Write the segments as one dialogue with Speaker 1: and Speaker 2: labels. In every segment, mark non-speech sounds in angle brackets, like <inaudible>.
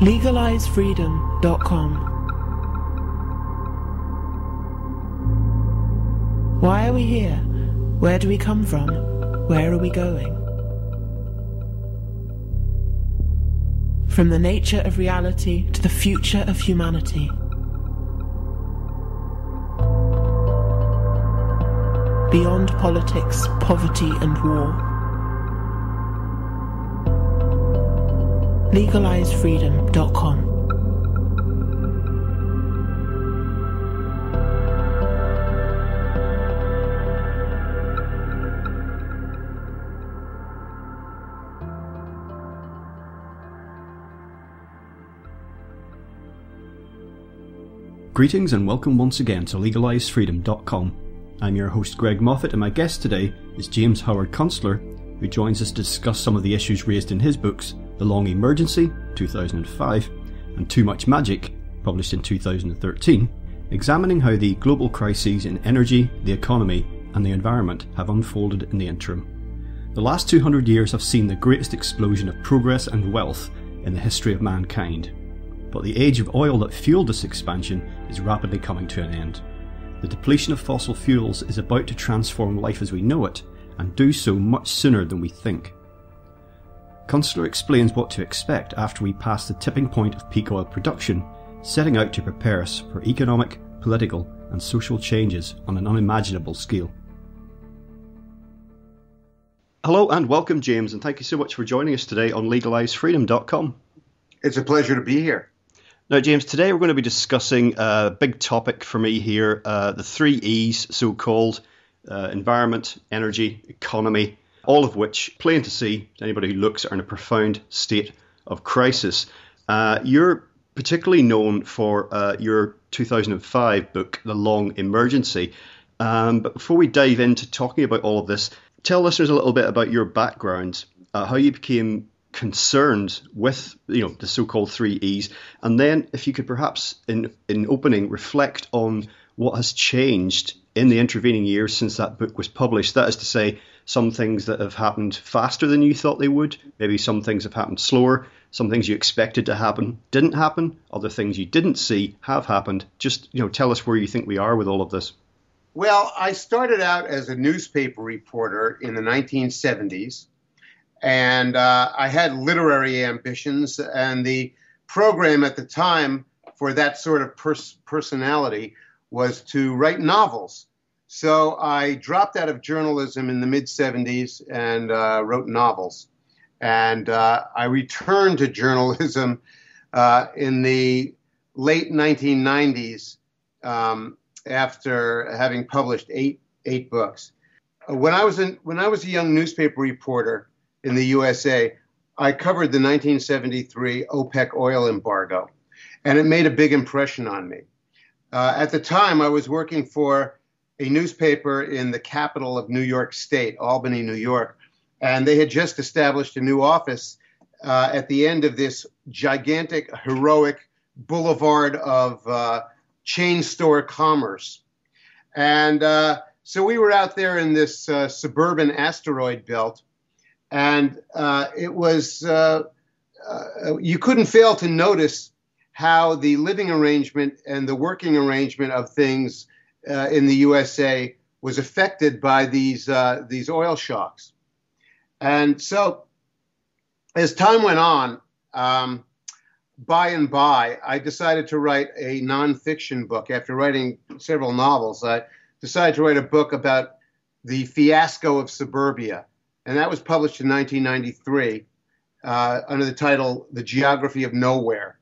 Speaker 1: LegalizeFreedom.com. Why are we here? Where do we come from? Where are we going? From the nature of reality to the future of humanity. Beyond politics, poverty, and war. LegalizeFreedom.com.
Speaker 2: Greetings and welcome once again to LegalizeFreedom.com. I'm your host Greg Moffitt, and my guest today is James Howard Kunstler, who joins us to discuss some of the issues raised in his books The Long Emergency, 2005, and Too Much Magic, published in 2013, examining how the global crises in energy, the economy, and the environment have unfolded in the interim. The last 200 years have seen the greatest explosion of progress and wealth in the history of mankind but the age of oil that fueled this expansion is rapidly coming to an end. The depletion of fossil fuels is about to transform life as we know it, and do so much sooner than we think. Kunstler explains what to expect after we pass the tipping point of peak oil production, setting out to prepare us for economic, political, and social changes on an unimaginable scale. Hello and welcome, James, and thank you so much for joining us today on LegalizeFreedom.com.
Speaker 3: It's a pleasure to be here.
Speaker 2: Now, James, today we're going to be discussing a big topic for me here uh, the three E's, so called uh, environment, energy, economy, all of which, plain to see, anybody who looks, are in a profound state of crisis. Uh, you're particularly known for uh, your 2005 book, The Long Emergency. Um, but before we dive into talking about all of this, tell listeners a little bit about your background, uh, how you became concerned with you know the so-called three E's, and then if you could perhaps in in opening reflect on what has changed in the intervening years since that book was published. That is to say, some things that have happened faster than you thought they would. Maybe some things have happened slower. Some things you expected to happen didn't happen. Other things you didn't see have happened. Just you know, tell us where you think we are with all of this.
Speaker 3: Well, I started out as a newspaper reporter in the 1970s and uh, I had literary ambitions, and the program at the time for that sort of pers- personality was to write novels. So I dropped out of journalism in the mid 70s and uh, wrote novels. And uh, I returned to journalism uh, in the late 1990s um, after having published eight, eight books. When I was in, when I was a young newspaper reporter, in the USA, I covered the 1973 OPEC oil embargo, and it made a big impression on me. Uh, at the time, I was working for a newspaper in the capital of New York State, Albany, New York, and they had just established a new office uh, at the end of this gigantic, heroic boulevard of uh, chain store commerce. And uh, so we were out there in this uh, suburban asteroid belt and uh, it was uh, you couldn't fail to notice how the living arrangement and the working arrangement of things uh, in the USA was affected by these uh, these oil shocks. And so, as time went on, um, by and by, I decided to write a nonfiction book. After writing several novels, I decided to write a book about the fiasco of suburbia and that was published in 1993 uh, under the title "The Geography of Nowhere."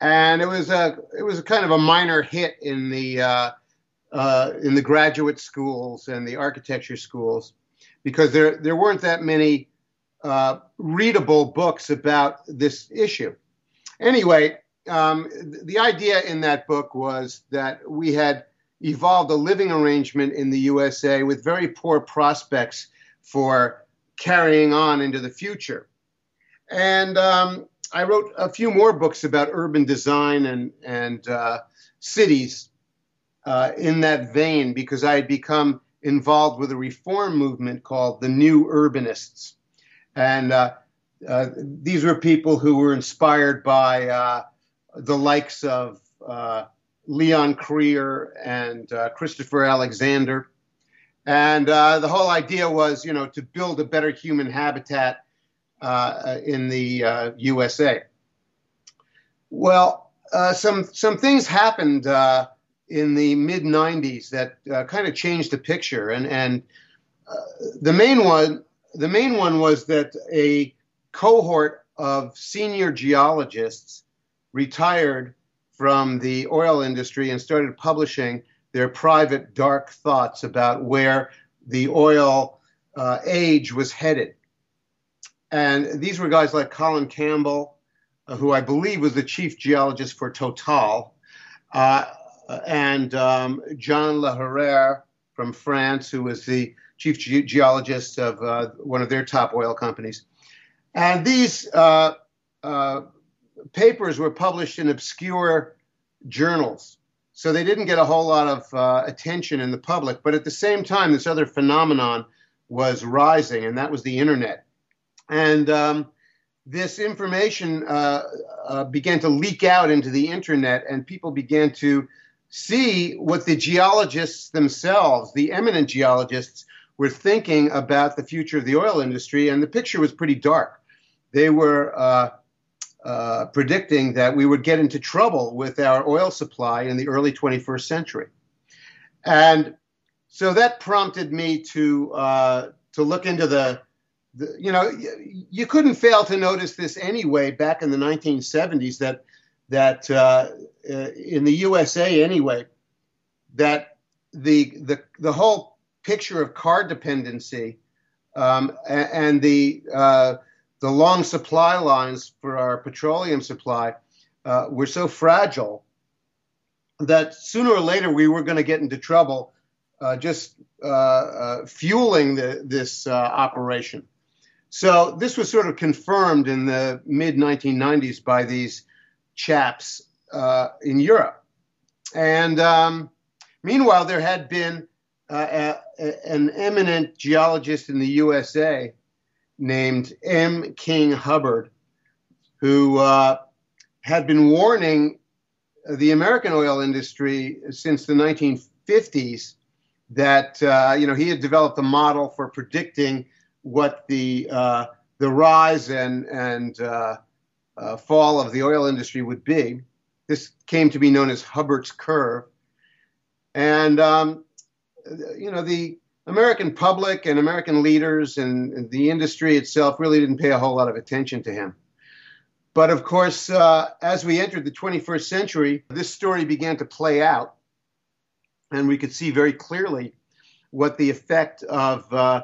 Speaker 3: And it was a it was a kind of a minor hit in the uh, uh, in the graduate schools and the architecture schools because there there weren't that many uh, readable books about this issue. Anyway, um, the idea in that book was that we had evolved a living arrangement in the USA with very poor prospects for carrying on into the future. And um, I wrote a few more books about urban design and, and uh, cities uh, in that vein because I had become involved with a reform movement called the New Urbanists. And uh, uh, these were people who were inspired by uh, the likes of uh, Leon Krier and uh, Christopher Alexander. And uh, the whole idea was, you know, to build a better human habitat uh, in the USA. Well, some some things happened in the mid '90s that kind of changed the picture, and and the main one the main one was that a cohort of senior geologists retired from the oil industry and started publishing their private dark thoughts about where the oil uh, age was headed. And these were guys like Colin Campbell, uh, who I believe was the chief geologist for Total, uh, and um, John Le from France, who was the chief ge- geologist of uh, one of their top oil companies. And these uh, uh, papers were published in obscure journals. So they didn't get a whole lot of uh, attention in the public. But at the same time, this other phenomenon was rising, and that was the internet. And um, this information uh, uh, began to leak out into the internet, and people began to see what the geologists themselves, the eminent geologists, were thinking about the future of the oil industry. And the picture was pretty dark. They were uh, uh, predicting that we would get into trouble with our oil supply in the early 21st century. And so that prompted me to uh, to look into the, the, you know, you couldn't fail to notice this anyway back in the 1970s that that uh, uh, in the USA anyway that the the the whole picture of car dependency um, and, the uh, the long supply lines for our petroleum supply uh, were so fragile that sooner or later we were going to get into trouble uh, just uh, fueling the, this operation. So this was sort of confirmed in the mid 1990s by these chaps in Europe. And um, meanwhile, there had been a, a, an eminent geologist in the USA named M. King Hubbert, who uh, had been warning the American oil industry since the 1950s that uh, you know he had developed a model for predicting what the uh, the rise and and uh, fall of the oil industry would be. This came to be known as Hubbert's curve, and um, you know the American public and American leaders and, and, the industry itself really didn't pay a whole lot of attention to him. But of course, uh, as we entered the 21st century, this story began to play out, and we could see very clearly what the effect of uh,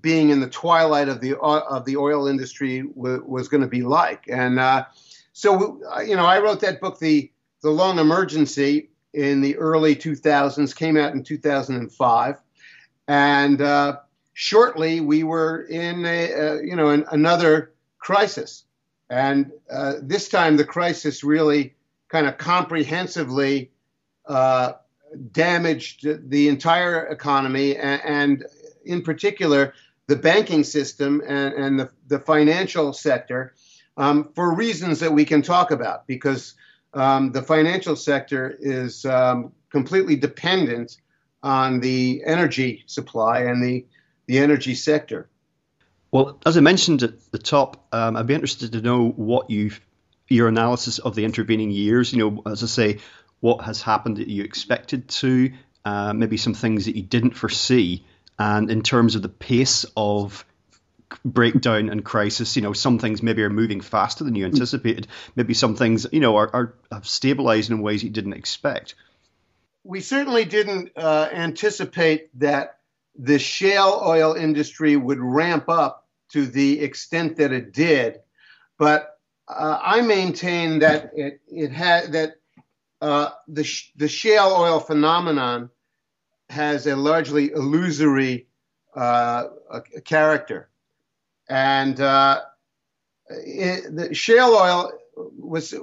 Speaker 3: being in the twilight of the uh, of the oil industry w- was going to be like. And uh, so, you know, I wrote that book, the the Long Emergency, in the early 2000s, came out in 2005 and uh, shortly we were in a, uh, you know an, another crisis, and uh, this time the crisis really kind of comprehensively uh, damaged the entire economy, and, and, in particular the banking system and, and the, the, financial sector, um, for reasons that we can talk about, because um, the financial sector is um, completely dependent on the energy supply and the, the energy sector.
Speaker 2: Well, as I mentioned at the top, um, I'd be interested to know what you your analysis of the intervening years. You know, as I say, what has happened that you expected to, uh, maybe some things that you didn't foresee, and in terms of the pace of breakdown and crisis. You know, some things maybe are moving faster than you anticipated. Maybe some things, you know, are, are have stabilized in ways you didn't expect
Speaker 3: we certainly didn't uh, anticipate that the shale oil industry would ramp up to the extent that it did. But uh, I maintain that it, it had that uh, the, sh- the shale oil phenomenon has a largely illusory uh, character. And uh, it, the shale oil was,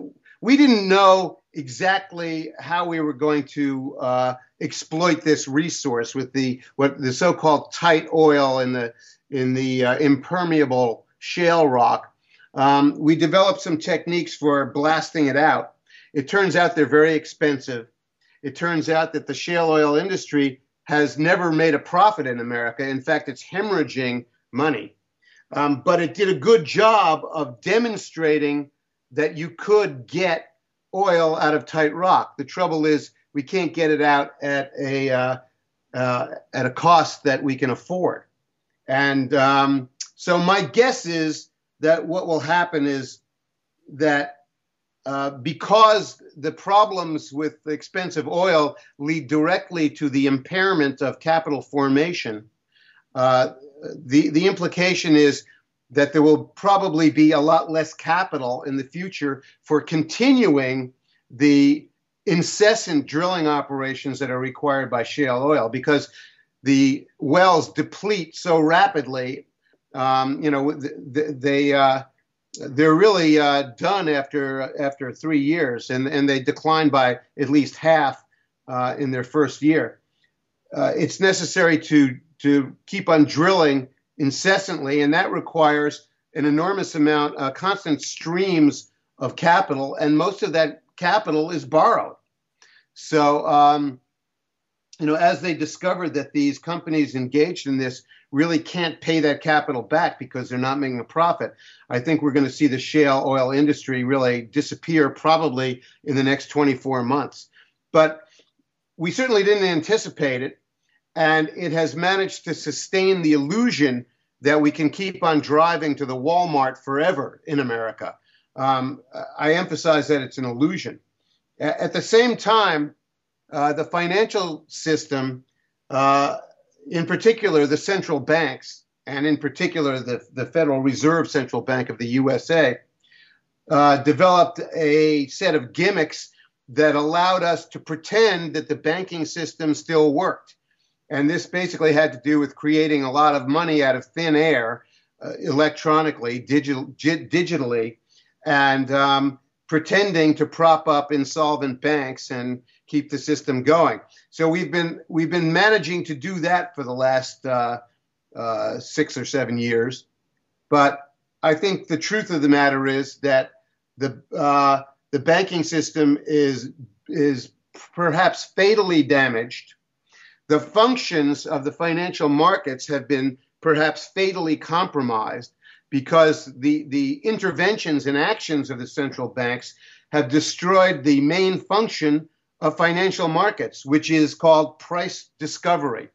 Speaker 3: we didn't know exactly how we were going to uh, exploit this resource with the what the so-called tight oil in the in the uh, impermeable shale rock. Um, we developed some techniques for blasting it out. It turns out they're very expensive. It turns out that the shale oil industry has never made a profit in America. In fact, it's hemorrhaging money. Um, but it did a good job of demonstrating that you could get oil out of tight rock. The trouble is we can't get it out at a uh, uh, at a cost that we can afford. And um, so my guess is that what will happen is that uh, because the problems with the expensive oil lead directly to the impairment of capital formation, uh, the, the implication is that there will probably be a lot less capital in the future for continuing the incessant drilling operations that are required by shale oil because the wells deplete so rapidly. Um, you know, they uh, they're really uh, done after after three years, and and they decline by at least half uh, in their first year. Uh, it's necessary to to keep on drilling incessantly, and that requires an enormous amount, uh, constant streams of capital, and most of that capital is borrowed. So, um, you know, as they discovered that these companies engaged in this really can't pay that capital back because they're not making a profit, I think we're going to see the shale oil industry really disappear probably in the next 24 months. But we certainly didn't anticipate it, and it has managed to sustain the illusion that we can keep on driving to the Walmart forever in America. Um, I emphasize that it's an illusion. At the same time, uh, the financial system, uh, in particular the central banks, and in particular the, the Federal Reserve Central Bank of the USA, uh, developed a set of gimmicks that allowed us to pretend that the banking system still worked. And this basically had to do with creating a lot of money out of thin air uh, electronically, digital, digitally, and um, pretending to prop up insolvent banks and keep the system going. So we've been we've been managing to do that for the last uh, uh, six or seven years, but I think the truth of the matter is that the uh, the banking system is is perhaps fatally damaged. The functions of the financial markets have been perhaps fatally compromised because the, the interventions and actions of the central banks have destroyed the main function of financial markets, which is called price discovery.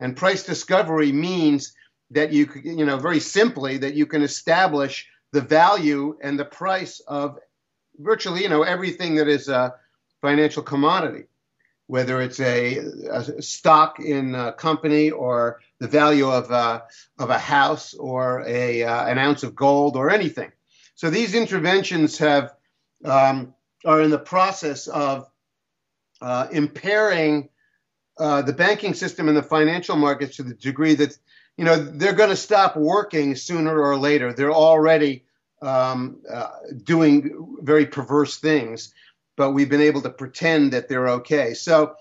Speaker 3: And price discovery means that you, you know, very simply, that you can establish the value and the price of virtually, you know, everything that is a financial commodity whether it's a, a stock in a company or the value of a, of a house or a, uh, an ounce of gold or anything. So these interventions have um, are in the process of uh, impairing uh, the banking system and the financial markets to the degree that you know they're going to stop working sooner or later. They're already um, uh, doing very perverse things but we've been able to pretend that they're okay. So,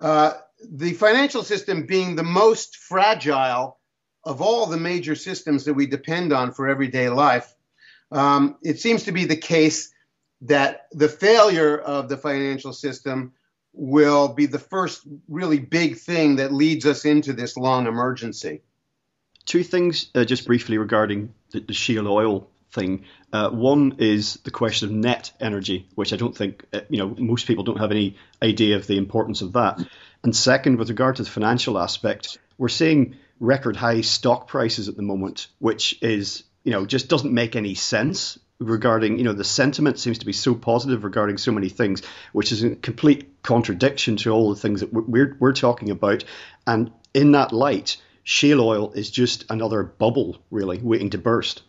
Speaker 3: uh, the financial system being the most fragile of all the major systems that we depend on for everyday life, um, it seems to be the case that the failure of the financial system will be the first really big thing that leads us into this long emergency.
Speaker 2: Two things, uh, just briefly regarding the, the shale oil thing. Uh, one is the question of net energy, which I don't think uh, you know most people don't have any idea of the importance of that. And second, with regard to the financial aspect, we're seeing record high stock prices at the moment, which is you know just doesn't make any sense regarding you know the sentiment seems to be so positive regarding so many things, which is in complete contradiction to all the things that we're we're talking about. And in that light, shale oil is just another bubble, really waiting to burst.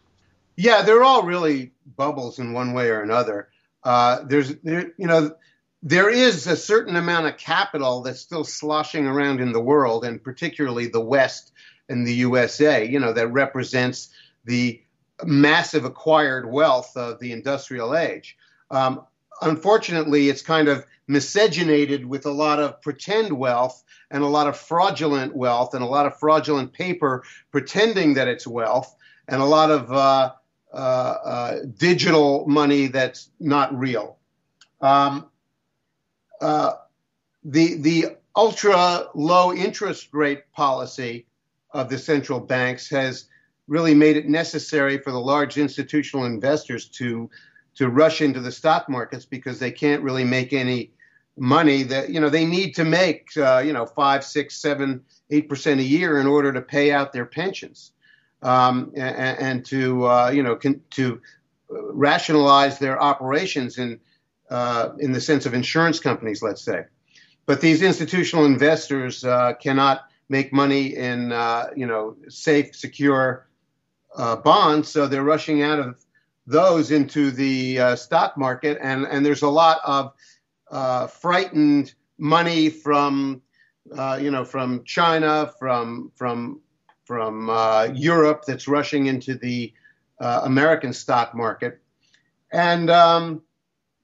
Speaker 3: Yeah, they're all really bubbles in one way or another. Uh, there's, there, you know, there is a certain amount of capital that's still sloshing around in the world, and particularly the West and the USA. You know, that represents the massive acquired wealth of the industrial age. Um, unfortunately, it's kind of miscegenated with a lot of pretend wealth and a lot of fraudulent wealth and a lot of fraudulent paper pretending that it's wealth and a lot of uh, digital money that's not real. Um, uh, the the ultra low interest rate policy of the central banks has really made it necessary for the large institutional investors to to rush into the stock markets because they can't really make any money that you know they need to make uh, you know five six seven eight percent a year in order to pay out their pensions um, and, and, to uh, you know con- to rationalize their operations in uh, in the sense of insurance companies let's say. But these institutional investors uh, cannot make money in uh, you know safe secure uh, bonds so they're rushing out of those into the stock market. And and there's a lot of uh, frightened money from uh, you know from China, from from from uh, Europe that's rushing into the uh, American stock market, and um,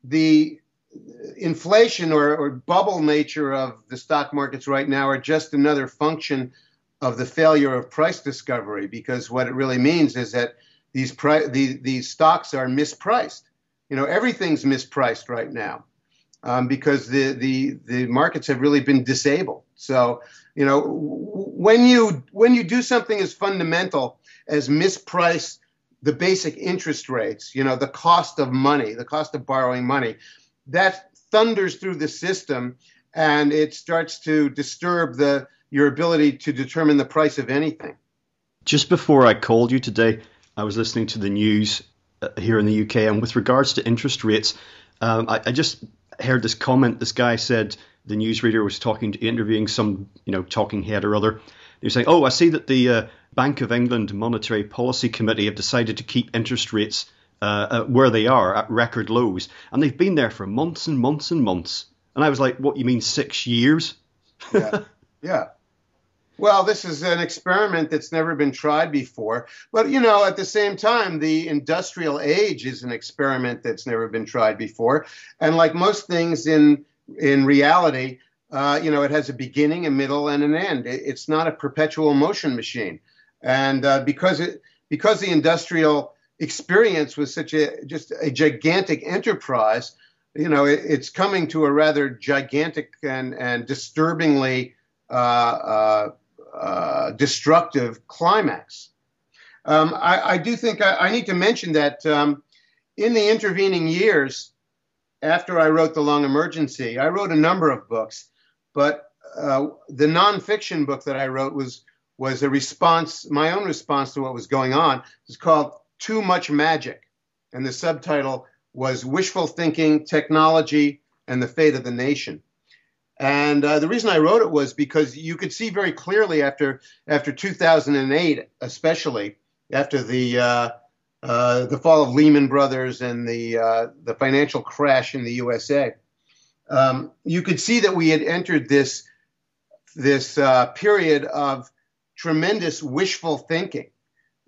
Speaker 3: the inflation or, or, bubble nature of the stock markets right now are just another function of the failure of price discovery because what it really means is that these pri- the, these stocks are mispriced. You know everything's mispriced right now um, because the, the the markets have really been disabled. So you know when you when you do something as fundamental as misprice the basic interest rates, you know the cost of money, the cost of borrowing money, that thunders through the system and it starts to disturb the your ability to determine the price of anything.
Speaker 2: Just before I called you today, I was listening to the news uh, here in the UK, and with regards to interest rates, um, I, I, just heard this comment. This guy said the newsreader was talking to interviewing some you know talking head or other. He was saying, "Oh, I see that the uh, Bank of England Monetary Policy Committee have decided to keep interest rates uh, where they are at record lows, and they've been there for months and months and months." And I was like, "What you mean six years?"
Speaker 3: yeah, yeah. Well, this is an experiment that's never been tried before. But, you know, at the same time, the industrial age is an experiment that's never been tried before. And like most things in, in reality, uh, you know, it has a beginning, a middle, and an end. it's not a perpetual motion machine. And uh, because, it, because the industrial experience was such a just a gigantic enterprise, you know, it, it's coming to a rather gigantic and, and disturbingly uh, uh uh, destructive climax. Um, I, I, do think I, I, need to mention that um, in the intervening years, after I wrote The Long Emergency, I wrote a number of books, but uh, the nonfiction book that I wrote was was a response, my own response to what was going on. It's called Too Much Magic, and the subtitle was Wishful Thinking, Technology, and the Fate of the Nation. And uh, the reason I wrote it was because you could see very clearly after after 2008, especially after the uh, uh, the fall of Lehman Brothers and the uh, the financial crash in the USA, um, you could see that we had entered this this uh, period of tremendous wishful thinking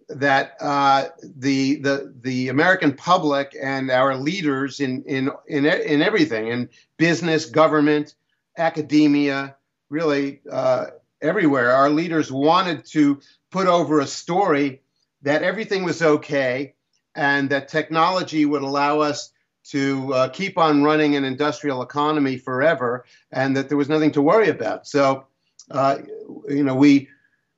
Speaker 3: that uh, the the the American public and our leaders in in in in everything in business, government, academia, really uh, everywhere, our leaders wanted to put over a story that everything was okay and that technology would allow us to uh, keep on running an industrial economy forever and that there was nothing to worry about. So, uh, you know, we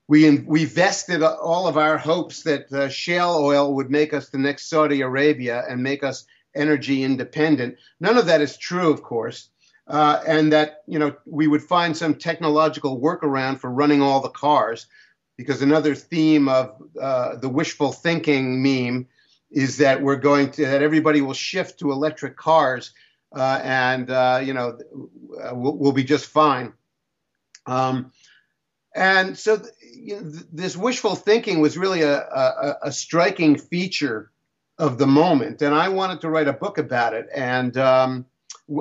Speaker 3: we we vested all of our hopes that uh, shale oil would make us the next Saudi Arabia and make us energy independent. None of that is true, of course uh, and that you know we would find some technological workaround for running all the cars, because another theme of uh, the wishful thinking meme is that we're going to that everybody will shift to electric cars, uh, and uh, you know we'll, we'll, be just fine. Um, and so th- you know, th- this wishful thinking was really a, a, a, striking feature of the moment, and I wanted to write a book about it, and um,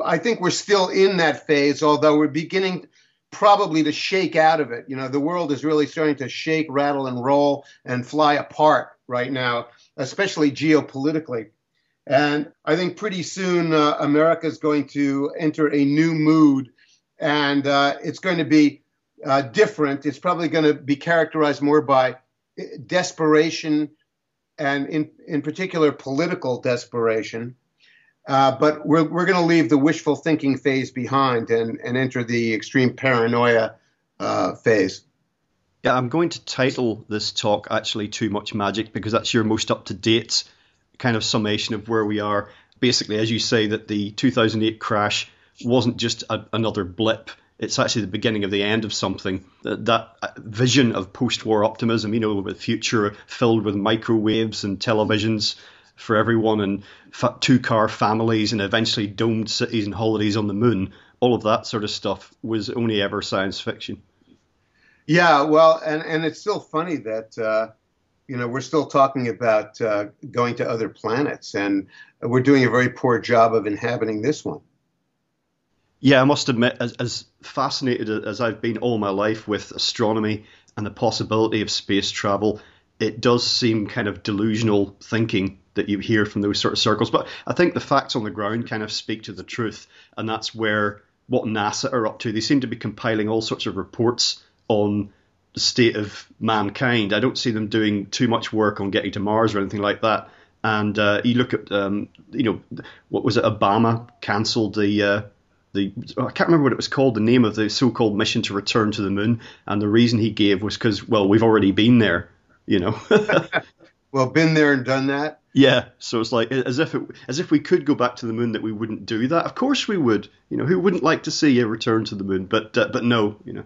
Speaker 3: I think we're still in that phase, although we're beginning probably to shake out of it. You know, the world is really starting to shake, rattle, and roll and fly apart right now, especially geopolitically. And I think pretty soon uh, America is going to enter a new mood, and uh, it's going to be uh, different. It's probably going to be characterized more by uh, desperation, and in, in particular political desperation. Uh, but we're, we're going to leave the wishful thinking phase behind and, and enter the extreme paranoia uh, phase.
Speaker 2: Yeah, I'm going to title this talk actually Too Much Magic because that's your most up to date kind of summation of where we are. Basically, as you say, that the 2008 crash wasn't just a, another blip. It's actually the beginning of the end of something. That, that vision of post war optimism, you know, with future filled with microwaves and televisions for everyone and two car families and eventually domed cities and holidays on the moon, all of that sort of stuff was only ever science fiction.
Speaker 3: Yeah, well, and and it's still funny that uh, you know we're still talking about uh, going to other planets, and we're doing a very poor job of inhabiting this one.
Speaker 2: Yeah, I must admit, as, as fascinated as I've been all my life with astronomy and the possibility of space travel, it does seem kind of delusional thinking that you hear from those sort of circles. But I think the facts on the ground kind of speak to the truth, and that's where what NASA are up to. They seem to be compiling all sorts of reports on the state of mankind. I don't see them doing too much work on getting to Mars or anything like that. And uh, you look at, um, you know, what was it? Obama cancelled the uh, the I can't remember what it was called. The name of the so-called mission to return to the moon, and the reason he gave was because well, we've already been there. You know. <laughs>
Speaker 3: well, been there and done that.
Speaker 2: Yeah, so it's like as if it, as if we could go back to the moon that we wouldn't do that. Of course we would. You know, who wouldn't like to see a return to the moon? But uh, but no, you know.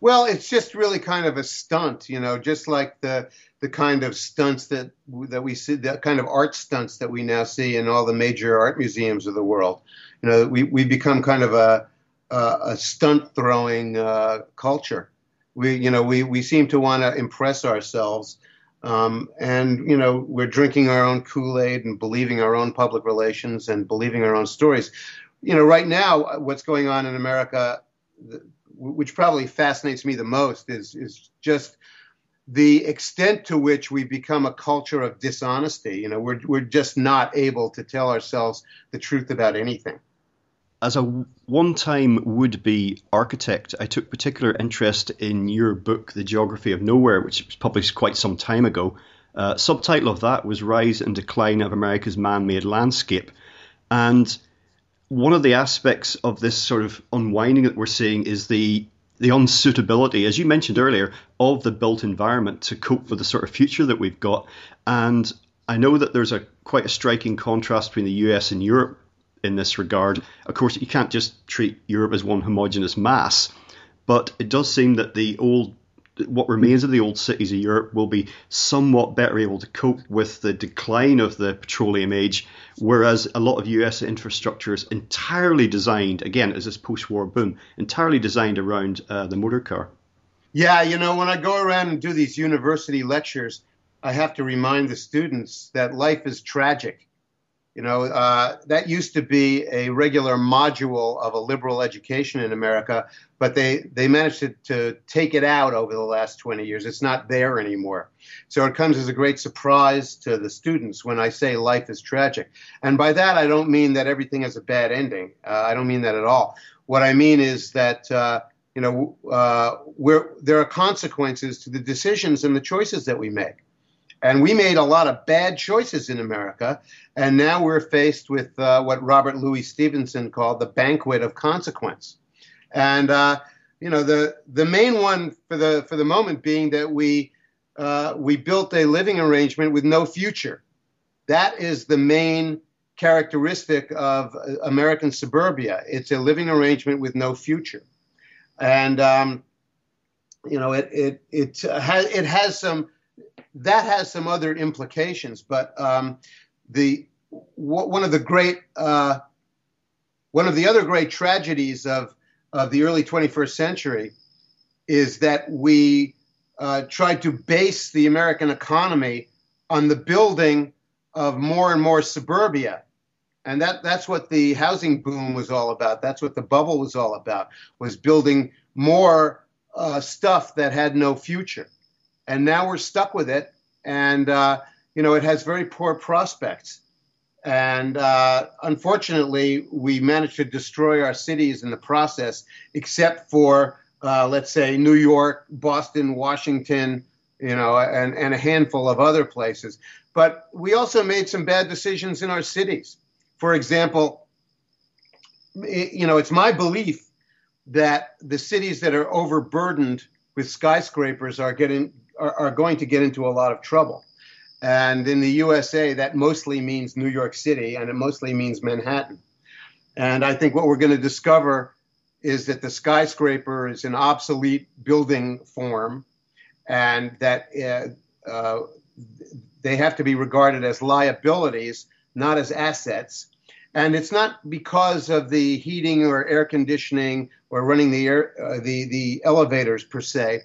Speaker 3: Well, it's just really kind of a stunt, you know, just like the the kind of stunts that that we see, the kind of art stunts that we now see in all the major art museums of the world. You know, we we become kind of a a, a stunt throwing uh, culture. We you know we we seem to want to impress ourselves. Um, and you know we're drinking our own Kool-Aid and believing our own public relations and believing our own stories. You know, right now, what's going on in America, which probably fascinates me the most is is just the extent to which we become a culture of dishonesty. You know, we're we're just not able to tell ourselves the truth about anything.
Speaker 2: As a one-time would-be architect, I took particular interest in your book, The Geography of Nowhere, which was published quite some time ago. Uh, subtitle of that was Rise and Decline of America's Man-Made Landscape, and one of the aspects of this sort of unwinding that we're seeing is the the unsuitability, as you mentioned earlier, of the built environment to cope with the sort of future that we've got. And I know that there's a quite a striking contrast between the US and Europe in this regard. Of course, you can't just treat Europe as one homogenous mass, but it does seem that the old what remains of the old cities of Europe will be somewhat better able to cope with the decline of the petroleum age, whereas a lot of US infrastructure is entirely designed, again, as this post war boom, entirely designed around uh, the motor car.
Speaker 3: Yeah, you know, when I go around and do these university lectures, I have to remind the students that life is tragic. You know, uh, that used to be a regular module of a liberal education in America, but they, they managed to, to take it out over the last 20 years. It's not there anymore. So it comes as a great surprise to the students when I say life is tragic. And by that, I don't mean that everything has a bad ending. Uh, I don't mean that at all. What I mean is that, uh, you know, uh, there are consequences to the decisions and the choices that we make. And we made a lot of bad choices in America. And now we're faced with uh, what Robert Louis Stevenson called the banquet of consequence. And, uh, you know, the, the main one for the, for the moment being that we, uh, we built a living arrangement with no future. That is the main characteristic of American suburbia. It's a living arrangement with no future. And, um, you know, it, it, it, has, it has some that has some other implications. But um, the one of the great uh, one of the other great tragedies of of the early 21st century is that we uh, tried to base the American economy on the building of more and more suburbia. And that, that's what the housing boom was all about. That's what the bubble was all about, was building more uh, stuff that had no future and now we're stuck with it. And uh, you know, it has very poor prospects. And uh, unfortunately, we managed to destroy our cities in the process, except for, uh, let's say, New York, Boston, Washington, you know, and, and a handful of other places. But we also made some bad decisions in our cities. For example, you know, it's my belief that the cities that are overburdened with skyscrapers are getting are, are going to get into a lot of trouble. And in the USA, that mostly means New York City and it mostly means Manhattan. And I think what we're going to discover is that the skyscraper is an obsolete building form and that uh, uh, they have to be regarded as liabilities, not as assets. And it's not because of the heating or air conditioning or running the air, uh, the the elevators per se.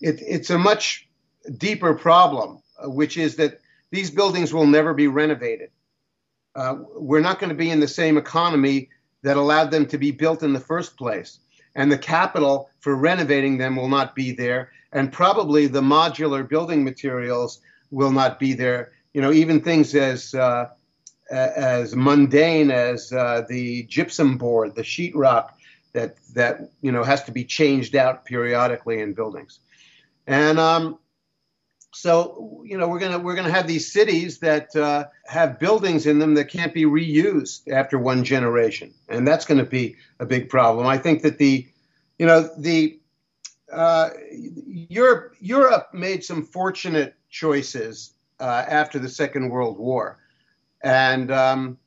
Speaker 3: It, it's a much deeper problem, uh, which is that these buildings will never be renovated. Uh, we're not going to be in the same economy that allowed them to be built in the first place. And the capital for renovating them will not be there. And probably the modular building materials will not be there. You know, even things as uh, as mundane as uh, the gypsum board, the sheetrock that that you know has to be changed out periodically in buildings, and um, so you know we're gonna we're gonna have these cities that uh, have buildings in them that can't be reused after one generation, and that's going to be a big problem. I think that the you know the uh, Europe Europe made some fortunate choices uh, after the Second World War. And um,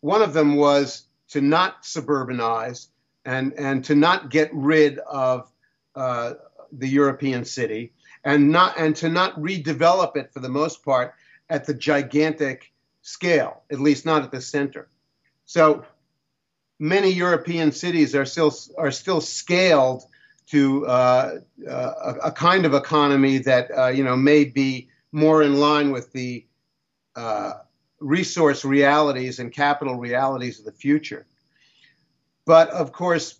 Speaker 3: one of them was to not suburbanize and, and to not get rid of uh, the European city and not and to not redevelop it for the most part at the gigantic scale, at least not at the center. So many European cities are still are still scaled to uh, uh, a, kind of economy that uh, you know may be more in line with the uh, resource realities and capital realities of the future. But of course,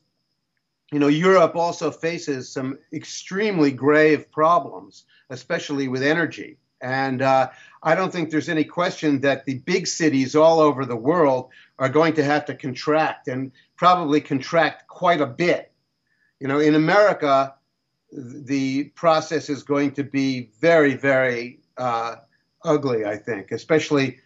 Speaker 3: you know, Europe also faces some extremely grave problems, especially with energy. And uh, I don't think there's any question that the big cities all over the world are going to have to contract and probably contract quite a bit. You know, in America, the process is going to be very, very uh, ugly, I think, especially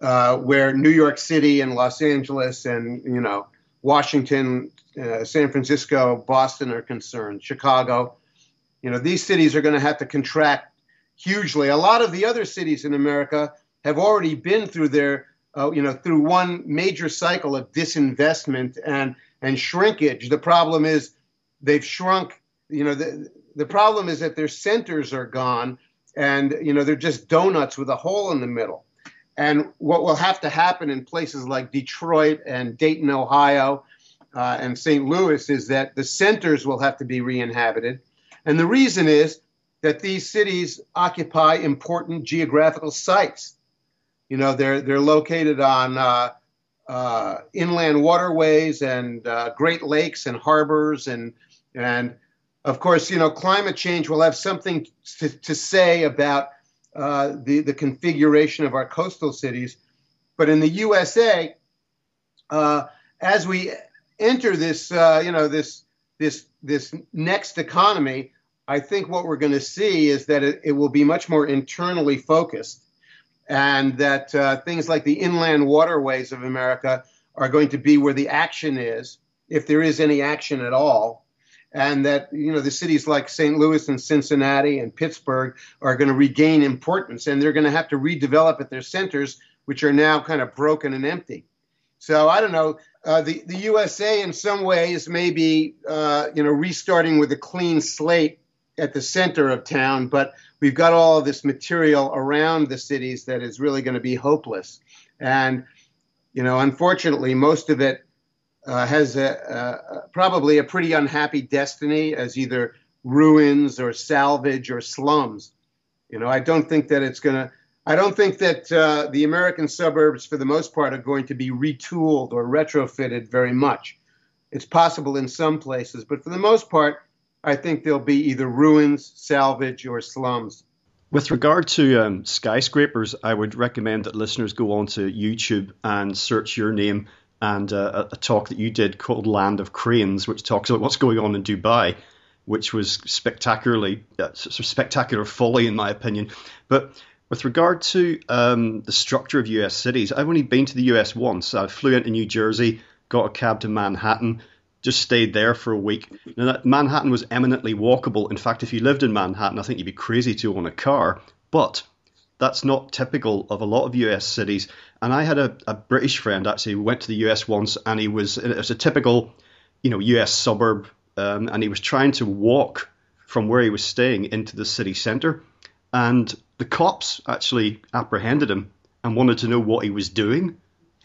Speaker 3: uh, where New York City and Los Angeles and you know Washington, uh, San Francisco, Boston are concerned. Chicago, you know, these cities are going to have to contract hugely. A lot of the other cities in America have already been through their, uh, you know, through one major cycle of disinvestment and and shrinkage. The problem is they've shrunk. You know, the the problem is that their centers are gone, and you know they're just donuts with a hole in the middle. And what will have to happen in places like Detroit and Dayton, Ohio, uh, and St. Louis is that the centers will have to be re-inhabited. And the reason is that these cities occupy important geographical sites. You know, they're they're located on uh, uh, inland waterways and uh, Great Lakes and harbors and and of course, you know, climate change will have something to, to say about uh, the, the configuration of our coastal cities. But in the USA, uh, as we enter this, uh, you know, this, this, this next economy, I think what we're going to see is that it, it, will be much more internally focused, and that uh, things like the inland waterways of America are going to be where the action is, if there is any action at all and that you know the cities like St. Louis and Cincinnati and Pittsburgh are going to regain importance, and they're going to have to redevelop at their centers, which are now kind of broken and empty. So I don't know. Uh, the the USA in some ways may be uh, you know restarting with a clean slate at the center of town, but we've got all of this material around the cities that is really going to be hopeless, and you know unfortunately most of it uh, has a, probably a pretty unhappy destiny as either ruins or salvage or slums. You know, I don't think that it's going to. I don't think that uh, the American suburbs, for the most part, are going to be retooled or retrofitted very much. It's possible in some places, but for the most part, I think there'll be either ruins, salvage, or slums.
Speaker 2: With regard to um, skyscrapers, I would recommend that listeners go onto YouTube and search your name and uh, a talk that you did called Land of Cranes, which talks about what's going on in Dubai, which was spectacularly uh, sort of spectacular folly, in my opinion. But with regard to um, the structure of US cities, I've only been to the US once. I flew into New Jersey, got a cab to Manhattan, just stayed there for a week. Now, Manhattan was eminently walkable. In fact, if you lived in Manhattan, I think you'd be crazy to own a car. But that's not typical of a lot of US cities. And I had a, a British friend actually who went to the US once, and he was it was a typical, you know, US suburb, um, and he was trying to walk from where he was staying into the city centre, and the cops actually apprehended him and wanted to know what he was doing.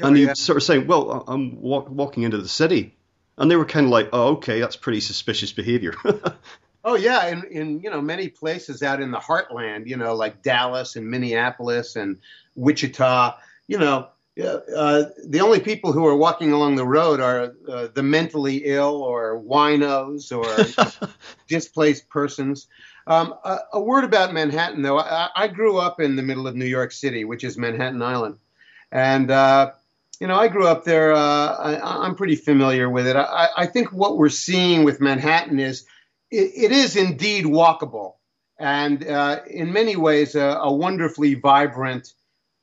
Speaker 2: Oh, and he yeah. sort of saying, "Well, I'm walk- walking into the city," and they were kind of like, "Oh, okay, that's pretty suspicious behavior." <laughs>
Speaker 3: Oh yeah, in in you know many places out in the heartland, you know, like Dallas and Minneapolis and Wichita, you know, uh, the only people who are walking along the road are uh, the mentally ill or winos or <laughs> displaced persons. Um, a, a, word about Manhattan, though. I, I, grew up in the middle of New York City, which is Manhattan Island, and uh, you know I grew up there. Uh, I, am pretty familiar with it. I, I think what we're seeing with Manhattan is it, it is indeed walkable and uh, in many ways a, a wonderfully vibrant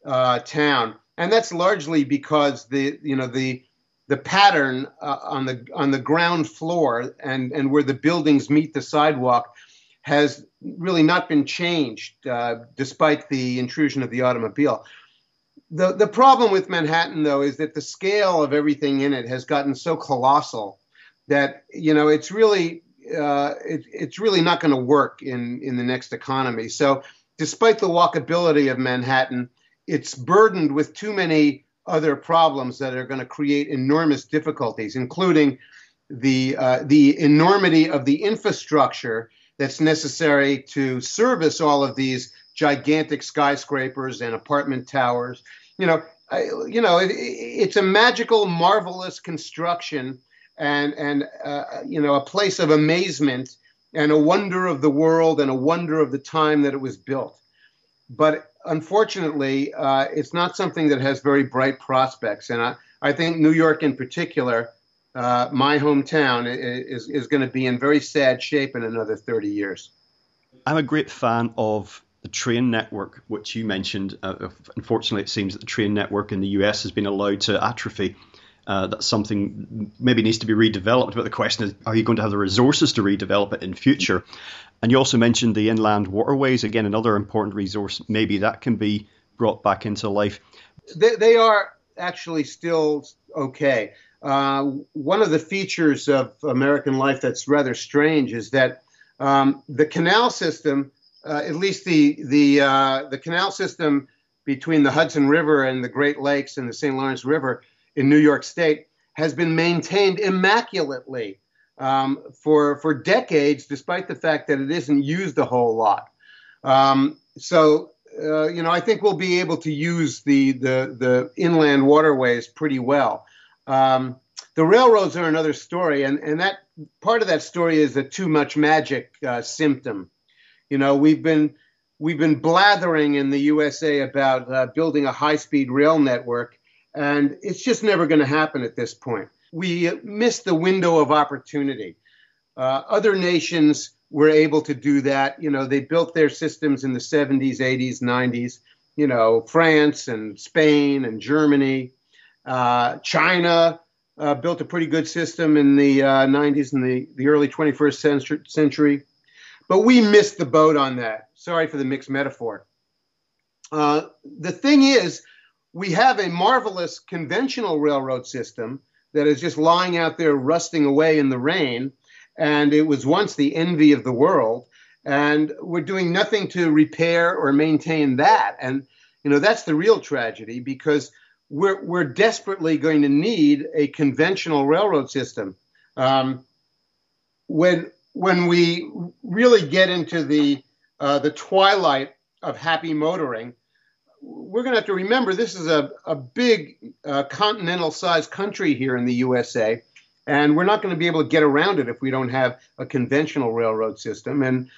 Speaker 3: uh, town. And that's largely because the you know the the pattern uh, on the on the ground floor and and where the buildings meet the sidewalk has really not been changed uh, despite the intrusion of the automobile. The the problem with Manhattan though is that the scale of everything in it has gotten so colossal that you know it's really uh, it, it's really not going to work in, in the next economy. So, despite the walkability of Manhattan, it's burdened with too many other problems that are going to create enormous difficulties, including the uh, the enormity of the infrastructure that's necessary to service all of these gigantic skyscrapers and apartment towers. You know, I, you know, it, it's a magical, marvelous construction and and uh, you know a place of amazement and a wonder of the world and a wonder of the time that it was built. But unfortunately, uh, it's not something that has very bright prospects. And I, I think New York, in particular, uh, my hometown, is, is going to be in very sad shape in another 30 years.
Speaker 2: I'm a great fan of the train network, which you mentioned. Uh, unfortunately, it seems that the train network in the US has been allowed to atrophy. Uh, that's something maybe needs to be redeveloped. But the question is, are you going to have the resources to redevelop it in future? And you also mentioned the inland waterways. Again, another important resource. Maybe that can be brought back into life.
Speaker 3: They, they are actually still okay. Uh, one of the features of American life that's rather strange is that um, the canal system, uh, at least the the uh, the canal system between the Hudson River and the Great Lakes and the St. Lawrence River, in New York State has been maintained immaculately um, for for decades, despite the fact that it isn't used a whole lot. Um, so, uh, you know, I think we'll be able to use the the, the inland waterways pretty well. Um, the railroads are another story, and and that part of that story is a too much magic uh, symptom. You know, we've been we've been blathering in the USA about uh, building a high speed rail network and it's just never going to happen at this point. We missed the window of opportunity. Uh, other nations were able to do that. You know, they built their systems in the 70s, 80s, 90s. You know, France and Spain and Germany. Uh, China uh, built a pretty good system in the 90s uh, and the, the early 21st century. But we missed the boat on that. Sorry for the mixed metaphor. Uh, the thing is, we have a marvelous conventional railroad system that is just lying out there rusting away in the rain. And it was once the envy of the world. And we're doing nothing to repair or maintain that. And, you know, that's the real tragedy because we're, we're desperately going to need a conventional railroad system. Um, when, when we really get into the, uh, the twilight of happy motoring, we're going to have to remember this is a, a big uh, continental sized country here in the USA, and we're not going to be able to get around it if we don't have a conventional railroad system. And,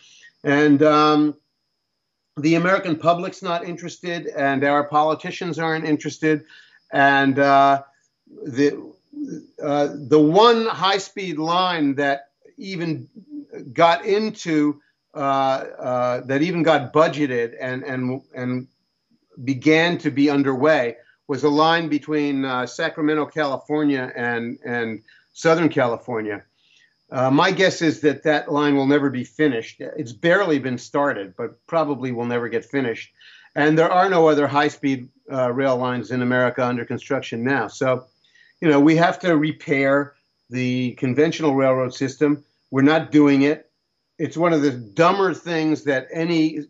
Speaker 3: and um, the American public's not interested, and our politicians aren't interested. And uh, the, uh, the one high speed line that even got into uh, uh, that even got budgeted and and and began to be underway was a line between uh, Sacramento, California, and and Southern California. Uh, my guess is that that line will never be finished. It's barely been started, but probably will never get finished. And there are no other high-speed uh, rail lines in America under construction now. So, you know, we have to repair the conventional railroad system. We're not doing it. It's one of the dumber things that any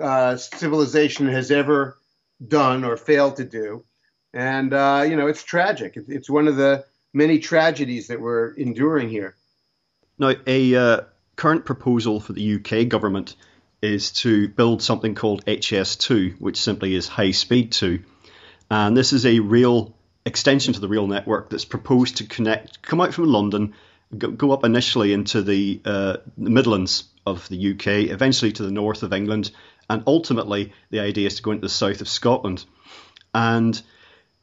Speaker 3: uh, civilization has ever done or failed to do. And, uh, you know, it's tragic. It's one of the many tragedies that we're enduring here.
Speaker 2: Now, a uh, current proposal for the UK government is to build something called HS2, which simply is High Speed 2. And this is a real extension to the rail network that's proposed to connect, come out from London, go, go up initially into the, uh, the Midlands of the UK, eventually to the north of England, and ultimately the idea is to go into the south of Scotland. And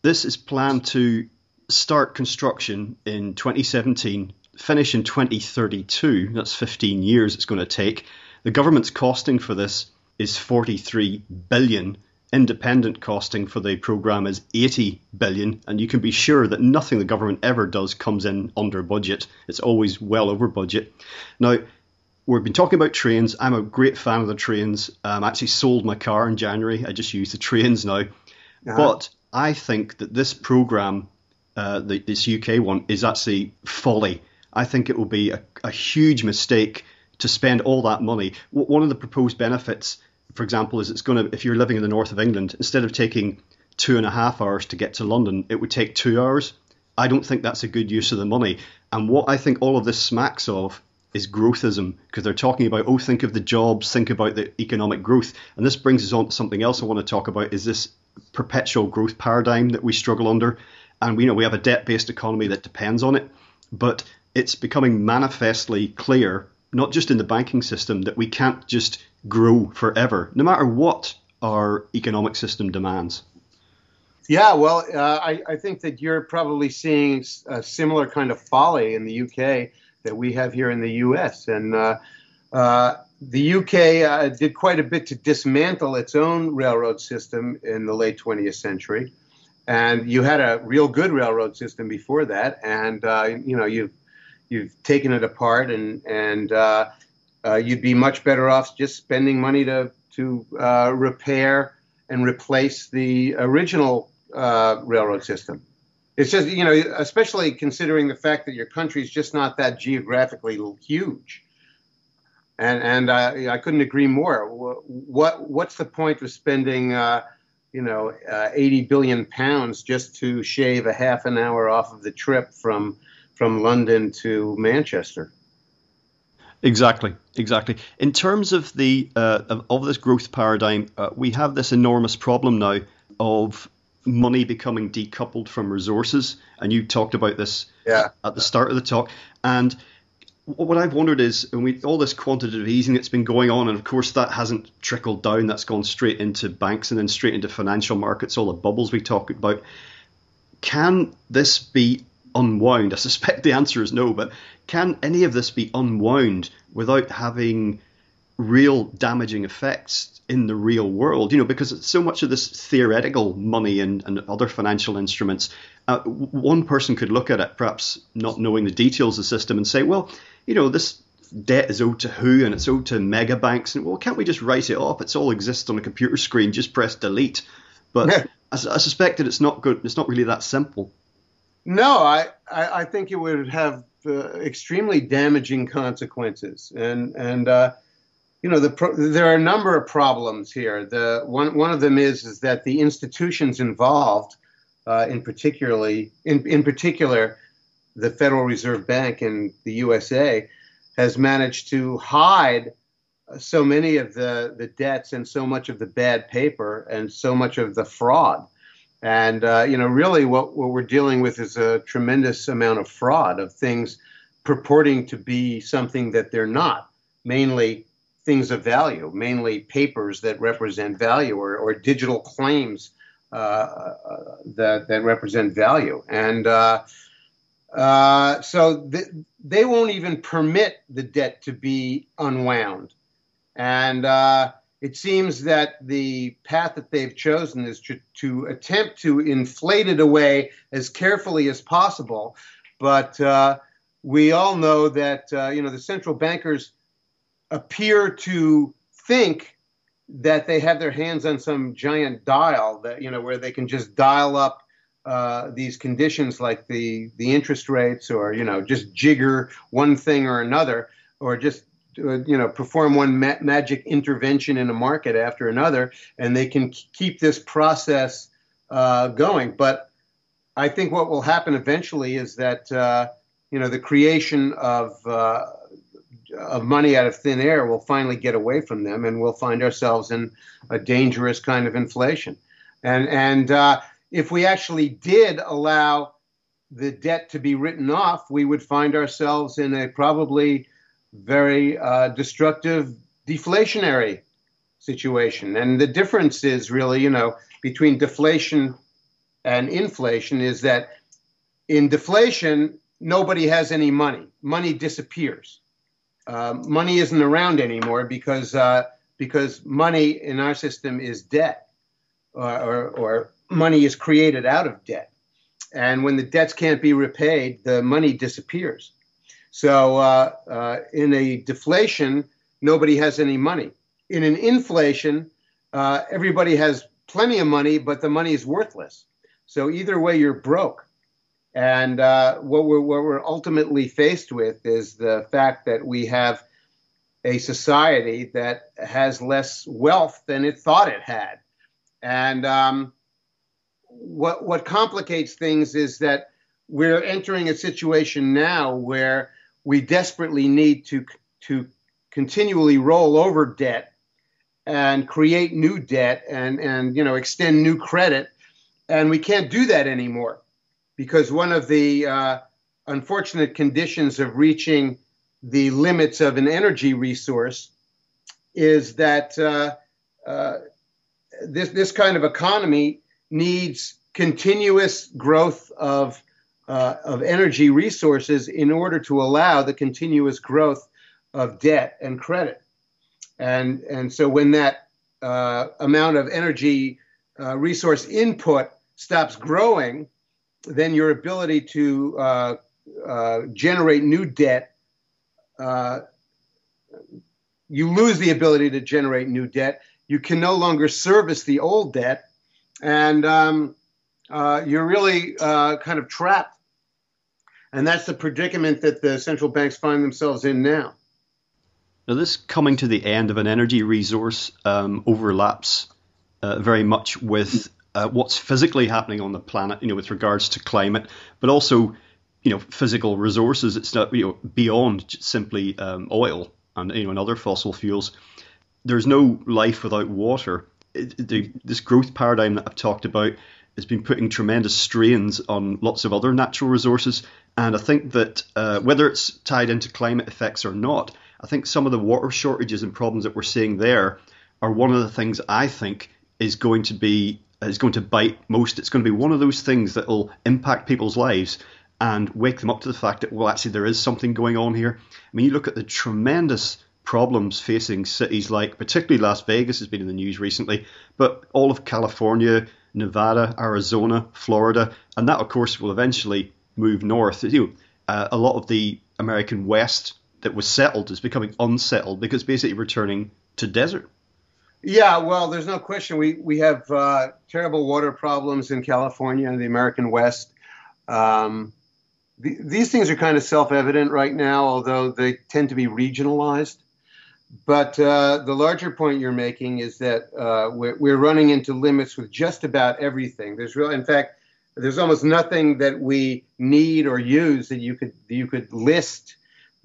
Speaker 2: this is planned to start construction in 2017, finish in 2032. That's 15 years it's going to take. The government's costing for this is 43 billion. Independent costing for the program is 80 billion, and you can be sure that nothing the government ever does comes in under budget. It's always well over budget. Now, we've been talking about trains. I'm a great fan of the trains. Um, I actually sold my car in January. I just use the trains now. Uh-huh. But I think that this program, uh, the, this UK one, is actually folly. I think it will be a, a huge mistake to spend all that money. One of the proposed benefits, for example, is it's going to, if you're living in the north of England, instead of taking two and a half hours to get to London, it would take two hours. I don't think that's a good use of the money. And what I think all of this smacks of is growthism because they're talking about oh think of the jobs think about the economic growth. And this brings us on to something else i want to talk about is this perpetual growth paradigm that we struggle under. And we know we have a debt-based economy that depends on it but it's becoming manifestly clear not just in the banking system that we can't just grow forever no matter what our economic system demands.
Speaker 3: Yeah, well, uh, I, I, think that you're probably seeing a similar kind of folly in the UK that we have here in the U.S. And uh, uh, the UK uh, did quite a bit to dismantle its own railroad system in the late 20th century. And you had a real good railroad system before that, and uh, you know you've you've taken it apart, and and uh, uh, you'd be much better off just spending money to to repair and replace the original railroad system it's just you know especially considering the fact that your country is just not that geographically huge. And and I, I couldn't agree more. What what's the point of spending uh, you know uh, 80 billion pounds just to shave a half an hour off of the trip from from London to Manchester?
Speaker 2: Exactly, exactly. In terms of the uh, of, of, this growth paradigm, uh, we have this enormous problem now of money becoming decoupled from resources. And you talked about this
Speaker 3: yeah.
Speaker 2: at the start of the talk. And what I've wondered is, and we, all this quantitative easing that's been going on, and of course that hasn't trickled down. That's gone straight into banks and then straight into financial markets. All the bubbles we talk about. Can this be unwound? I suspect the answer is no. But can any of this be unwound without having real damaging effects in the real world, you know, because so much of this theoretical money and, and other financial instruments, uh, one person could look at it, perhaps not knowing the details of the system, and say, well, you know, this debt is owed to who and it's owed to mega banks, and well, can't we just write it off? It's all exists on a computer screen, just press delete. But I, I suspect that it's not good. It's not really that simple.
Speaker 3: No, I, I, I think it would have uh, extremely damaging consequences, and and uh, you know, the pro- there are a number of problems here. The one one of them is is that the institutions involved, uh, in particularly in in particular, the Federal Reserve Bank in the USA, has managed to hide so many of the the debts and so much of the bad paper and so much of the fraud. And uh, you know, really, what what we're dealing with is a tremendous amount of fraud of things purporting to be something that they're not, mainly things of value, mainly papers that represent value or, or digital claims uh, uh, that, that represent value. And uh, uh, so th- they won't even permit the debt to be unwound. And uh, it seems that the path that they've chosen is to, to, attempt to inflate it away as carefully as possible. But uh, we all know that you know the central bankers appear to think that they have their hands on some giant dial that you know where they can just dial up uh, these conditions like the the interest rates or you know just jigger one thing or another or just uh, you know perform one ma- magic intervention in a market after another and they can keep this process uh, going. But I think what will happen eventually is that uh, you know the creation of uh, of money out of thin air will finally get away from them, and we'll find ourselves in a dangerous kind of inflation. And and uh, if we actually did allow the debt to be written off, we would find ourselves in a probably very uh, destructive deflationary situation. And the difference is really, you know, between deflation and inflation is that in deflation, nobody has any money. Money disappears. Uh, money isn't around anymore because uh, because money in our system is debt, or, or, or, money is created out of debt. And when the debts can't be repaid, the money disappears. So uh, uh in a deflation, nobody has any money. In an inflation, uh, everybody has plenty of money, but the money is worthless. So either way, you're broke. And uh, what, we're, what we're ultimately faced with is the fact that we have a society that has less wealth than it thought it had. And um, what, what complicates things is that we're entering a situation now where we desperately need to, to continually roll over debt and create new debt and, and you know extend new credit and we can't do that anymore because one of the uh, unfortunate conditions of reaching the limits of an energy resource is that uh, uh, this this kind of economy needs continuous growth of uh, of energy resources in order to allow the continuous growth of debt and credit, and and so when that uh, amount of energy uh, resource input stops growing, then your ability to uh, uh, generate new debt, uh, you lose the ability to generate new debt. You can no longer service the old debt, and um, uh, you're really uh, kind of trapped. And that's the predicament that the central banks find themselves in now.
Speaker 2: Now, this coming to the end of an energy resource um, overlaps uh, very much with uh, what's physically happening on the planet, you know, with regards to climate, but also, you know, physical resources. It's not, you know, beyond simply um, oil and you know and other fossil fuels. There's no life without water. It, the, this growth paradigm that I've talked about has been putting tremendous strains on lots of other natural resources, and I think that uh, whether it's tied into climate effects or not, I think some of the water shortages and problems that we're seeing there are one of the things I think is going to be is going to bite most. It's going to be one of those things that will impact people's lives and wake them up to the fact that, well, actually, there is something going on here. I mean, you look at the tremendous problems facing cities like, particularly Las Vegas has been in the news recently, but all of California, Nevada, Arizona, Florida, and that, of course, will eventually move north. You know, uh, a lot of the American West that was settled is becoming unsettled because basically returning to desert.
Speaker 3: Yeah, well, there's no question. We we have uh, terrible water problems in California and the American West. Um, the, these things are kind of self-evident right now, although they tend to be regionalized. But uh, the larger point you're making is that uh, we're, we're, running into limits with just about everything. There's real, in fact, there's almost nothing that we need or use that you could you could list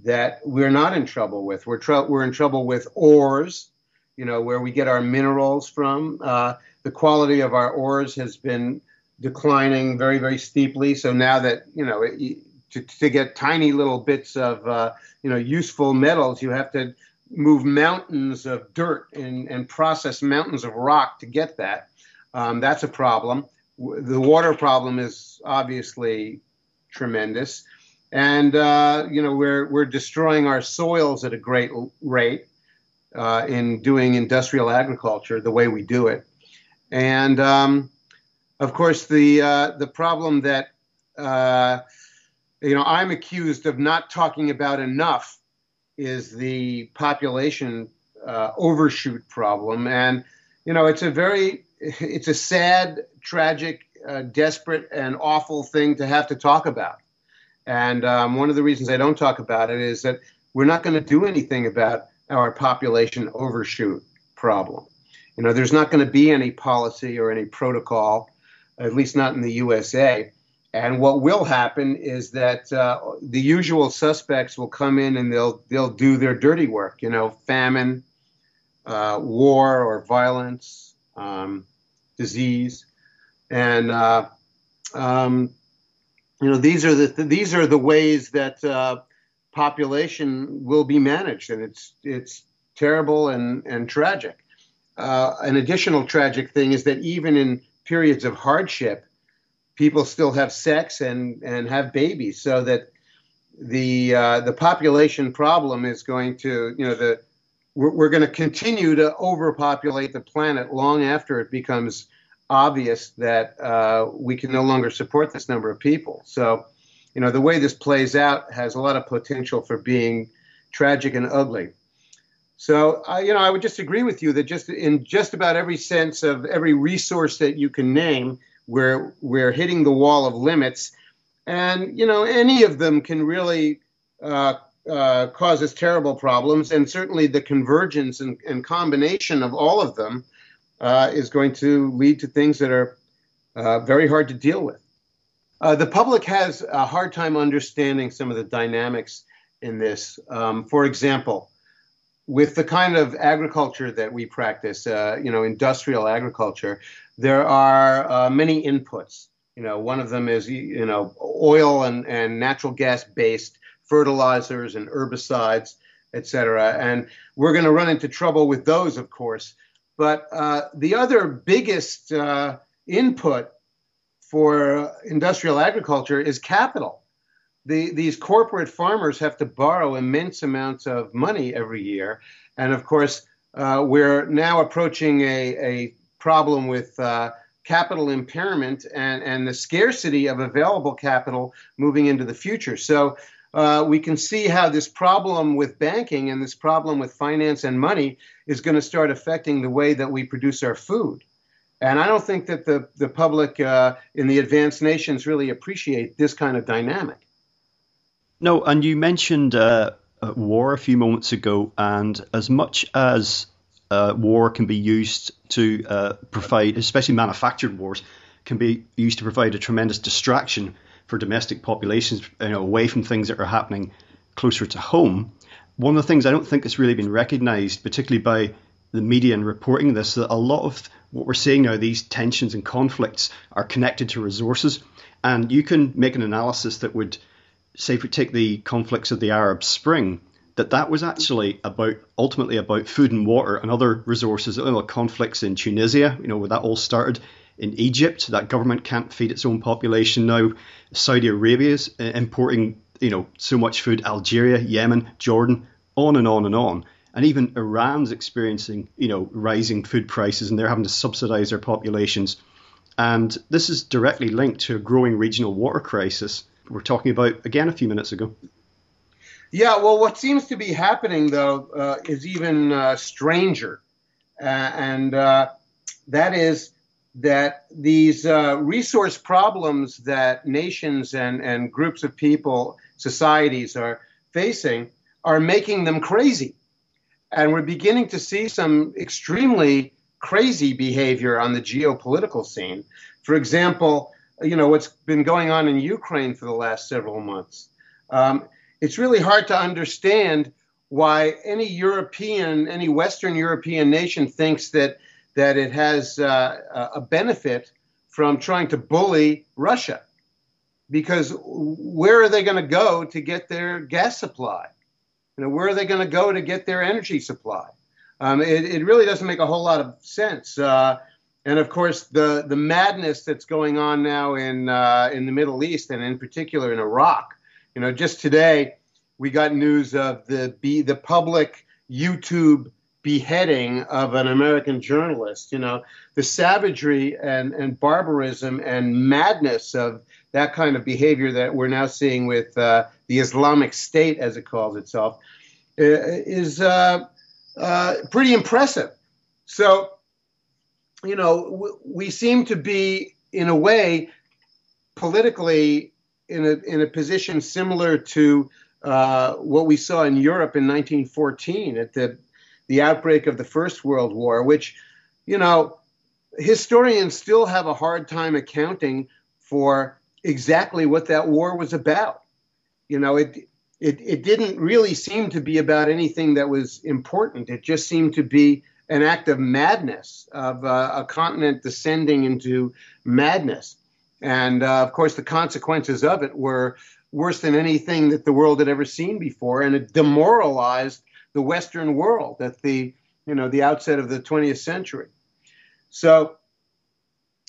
Speaker 3: that we're not in trouble with. We're tr- we're in trouble with ores you know, where we get our minerals from. Uh, the quality of our ores has been declining very, very steeply. So now that, you know, it, to, to get tiny little bits of, uh, you know, useful metals, you have to move mountains of dirt and, and process mountains of rock to get that. Um, that's a problem. The water problem is obviously tremendous. and uh, you know we're we're destroying our soils at a great rate uh, in doing industrial agriculture the way we do it, and um, of course the uh, the problem that uh, you know I'm accused of not talking about enough is the population uh, overshoot problem, and you know it's a very it's a sad, tragic, uh, desperate, and awful thing to have to talk about. And um, one of the reasons I don't talk about it is that we're not going to do anything about our population overshoot problem. You know, there's not going to be any policy or any protocol, at least not in the USA. And what will happen is that uh, the usual suspects will come in and they'll they'll do their dirty work. You know, famine, uh, war or violence, um, disease, and uh, um, you know these are the these are the ways that uh, population will be managed, and it's it's terrible and and tragic. Uh, an additional tragic thing is that even in periods of hardship, people still have sex and and have babies, so that the uh, the population problem is going to you know the we're, we're going to continue to overpopulate the planet long after it becomes obvious that uh, we can no longer support this number of people. So, you know, the way this plays out has a lot of potential for being tragic and ugly. So, uh, you know, I would just agree with you that just in just about every sense of every resource that you can name, we're we're hitting the wall of limits, and you know, any of them can really uh, uh, terrible problems, and certainly the convergence and, and combination of all of them uh, is going to lead to things that are uh, very hard to deal with. Uh, the public has a hard time understanding some of the dynamics in this. Um, for example, with the kind of agriculture that we practice, uh, you know, industrial agriculture, there are uh, many inputs. You know, one of them is you know oil and, and natural gas based fertilizers and herbicides, et cetera. And we're going to run into trouble with those, of course. But uh, the other biggest uh, input for industrial agriculture is capital. The, these corporate farmers have to borrow immense amounts of money every year. And of course, uh, we're now approaching a, a problem with uh, capital impairment and, and the scarcity of available capital moving into the future. So uh, we can see how this problem with banking and this problem with finance and money is going to start affecting the way that we produce our food. And I don't think that the, the public uh, in the advanced nations really appreciate this kind of dynamic.
Speaker 2: No, and you mentioned uh, war a few moments ago, and as much as uh, war can be used to uh, provide, especially manufactured wars, can be used to provide a tremendous distraction for domestic populations you know, away from things that are happening closer to home. One of the things I don't think has really been recognised, particularly by the media and reporting this, that a lot of what we're seeing now, these tensions and conflicts, are connected to resources. And you can make an analysis that would, say, if we take the conflicts of the Arab Spring, that that was actually about ultimately about food and water and other resources. You know, conflicts in Tunisia, you know, where that all started in Egypt. That government can't feed its own population now. Saudi Arabia is importing, you know, so much food. Algeria, Yemen, Jordan, on and on and on. And even Iran's experiencing, you know, rising food prices, and they're having to subsidize their populations. And this is directly linked to a growing regional water crisis we're talking about again a few minutes ago.
Speaker 3: Yeah, well, what seems to be happening though uh, is even uh, stranger, uh, and uh, that is that these uh, resource problems that nations and, and groups of people, societies are facing, are making them crazy. And we're beginning to see some extremely crazy behavior on the geopolitical scene. For example, you know, what's been going on in Ukraine for the last several months. Um, it's really hard to understand why any European, any Western European nation thinks that that it has uh, a benefit from trying to bully Russia. Because where are they going to go to get their gas supply? You know, where are they going to go to get their energy supply? Um, it, it, really doesn't make a whole lot of sense. Uh, and of course, the, the madness that's going on now in, uh, in the Middle East and in particular in Iraq You know, just today we got news of the be the public YouTube beheading of an American journalist. You know, the savagery and, and barbarism and madness of that kind of behavior that we're now seeing with uh, the Islamic State, as it calls itself, uh, is uh, uh, pretty impressive. So, you know, we seem to be, in a way, politically in a, in a position similar to uh, what we saw in Europe in 1914 at the the outbreak of the First World War, which, you know, historians still have a hard time accounting for exactly what that war was about. You know, it it, it didn't really seem to be about anything that was important. It just seemed to be an act of madness, of uh, a continent descending into madness. And uh, of course, the consequences of it were worse than anything that the world had ever seen before, and it demoralized the Western world at the you know the outset of the 20th century. So,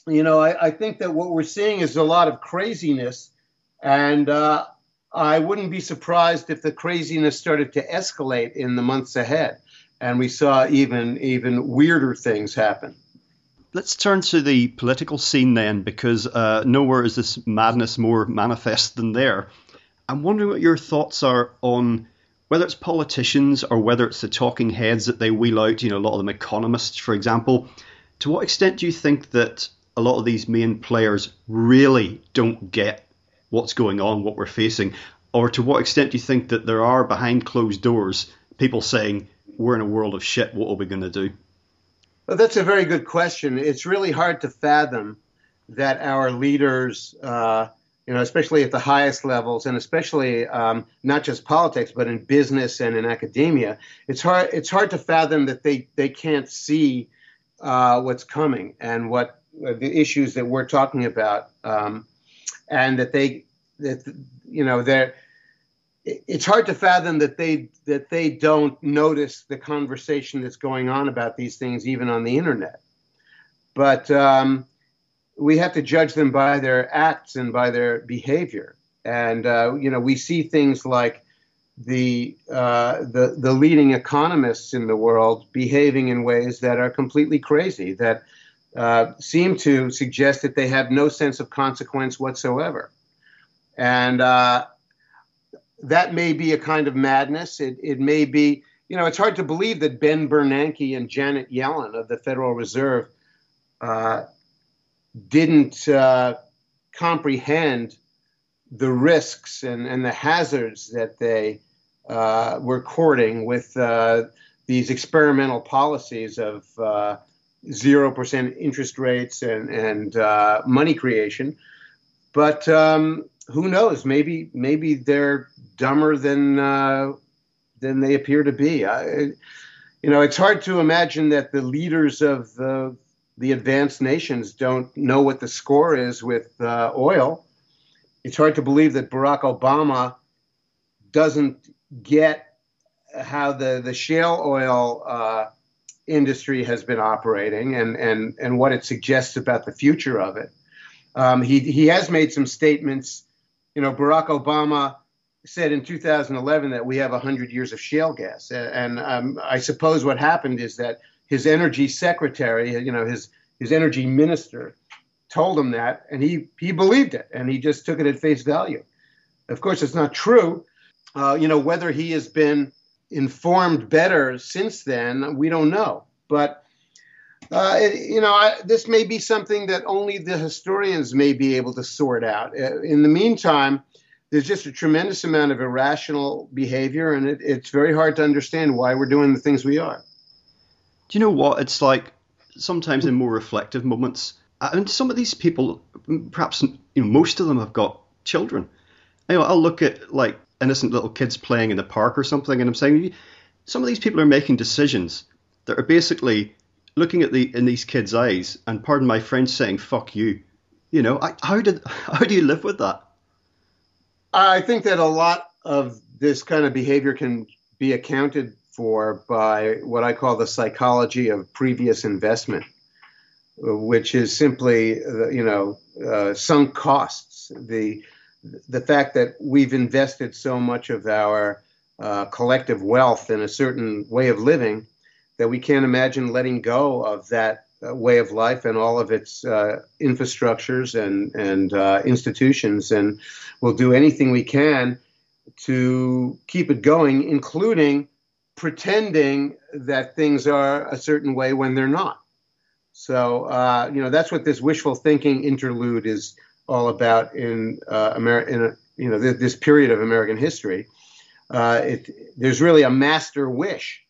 Speaker 3: you know, I, I think that what we're seeing is a lot of craziness, and uh, I wouldn't be surprised if the craziness started to escalate in the months ahead, and we saw even even weirder things happen.
Speaker 2: Let's turn to the political scene then, because uh, nowhere is this madness more manifest than there. I'm wondering what your thoughts are on whether it's politicians or whether it's the talking heads that they wheel out, you know, a lot of them economists, for example, to what extent do you think that a lot of these main players really don't get what's going on, what we're facing? Or to what extent do you think that there are behind closed doors people saying, we're in a world of shit, what are we going to do?
Speaker 3: Well, that's a very good question. It's really hard to fathom that our leaders, uh, you know, especially at the highest levels, and especially um, not just politics, but in business and in academia, it's hard. It's hard to fathom that they they can't see uh, what's coming and what uh, the issues that we're talking about, um, and that they that you know they're. It's hard to fathom that they that they don't notice the conversation that's going on about these things, even on the internet. But um, we have to judge them by their acts and by their behavior. And uh, you know, we see things like the uh, the the leading economists in the world behaving in ways that are completely crazy, that uh, seem to suggest that they have no sense of consequence whatsoever. And uh, that may be a kind of madness. It, it may be, you know, it's hard to believe that Ben Bernanke and Janet Yellen of the Federal Reserve uh, didn't uh, comprehend the risks and, and the hazards that they uh, were courting with these experimental policies of zero percent interest rates and, and uh, money creation. But um, who knows? Maybe maybe they're dumber than uh, than they appear to be. I, you know, it's hard to imagine that the leaders of the the advanced nations don't know what the score is with uh, oil. It's hard to believe that Barack Obama doesn't get how the, the shale oil uh, industry has been operating and, and, and what it suggests about the future of it. Um, he, he has made some statements. You know, Barack Obama said in 2011 that we have 100 years of shale gas. And um, I suppose what happened is that his energy secretary, you know, his his energy minister, told him that, and he he believed it, and he just took it at face value. Of course, it's not true. Uh, you know, whether he has been informed better since then, we don't know. But uh, it, you know, I, this may be something that only the historians may be able to sort out. Uh, in the meantime, there's just a tremendous amount of irrational behavior, and it, it's very hard to understand why we're doing the things we are.
Speaker 2: Do you know what? It's like sometimes in more reflective moments, and some of these people, perhaps you know, most of them have got children. You know, I'll look at like innocent little kids playing in the park or something, and I'm saying some of these people are making decisions that are basically looking at the in these kids' eyes, and pardon my French, saying "fuck you." You know, I, how did how do you live with that?
Speaker 3: I think that a lot of this kind of behavior can be accounted for by what I call the psychology of previous investment, which is simply, you know, uh, sunk costs. The the fact that we've invested so much of our uh, collective wealth in a certain way of living that we can't imagine letting go of that uh, way of life and all of its uh, infrastructures and and uh, institutions, and we'll do anything we can to keep it going, including pretending that things are a certain way when they're not. So uh, you know that's what this wishful thinking interlude is all about in uh, America. You know th- this period of American history, uh, it, there's really a master wish,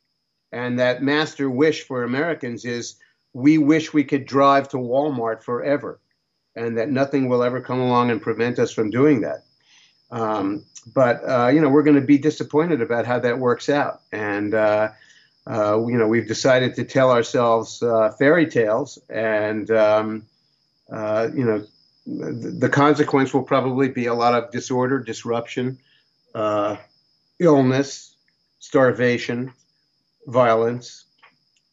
Speaker 3: and that master wish for Americans is we wish we could drive to Walmart forever, and that nothing will ever come along and prevent us from doing that. Um, but uh, you know we're going to be disappointed about how that works out, and uh, uh, you know we've decided to tell ourselves uh, fairy tales, and um, uh, you know the consequence will probably be a lot of disorder, disruption, uh, illness, starvation, violence,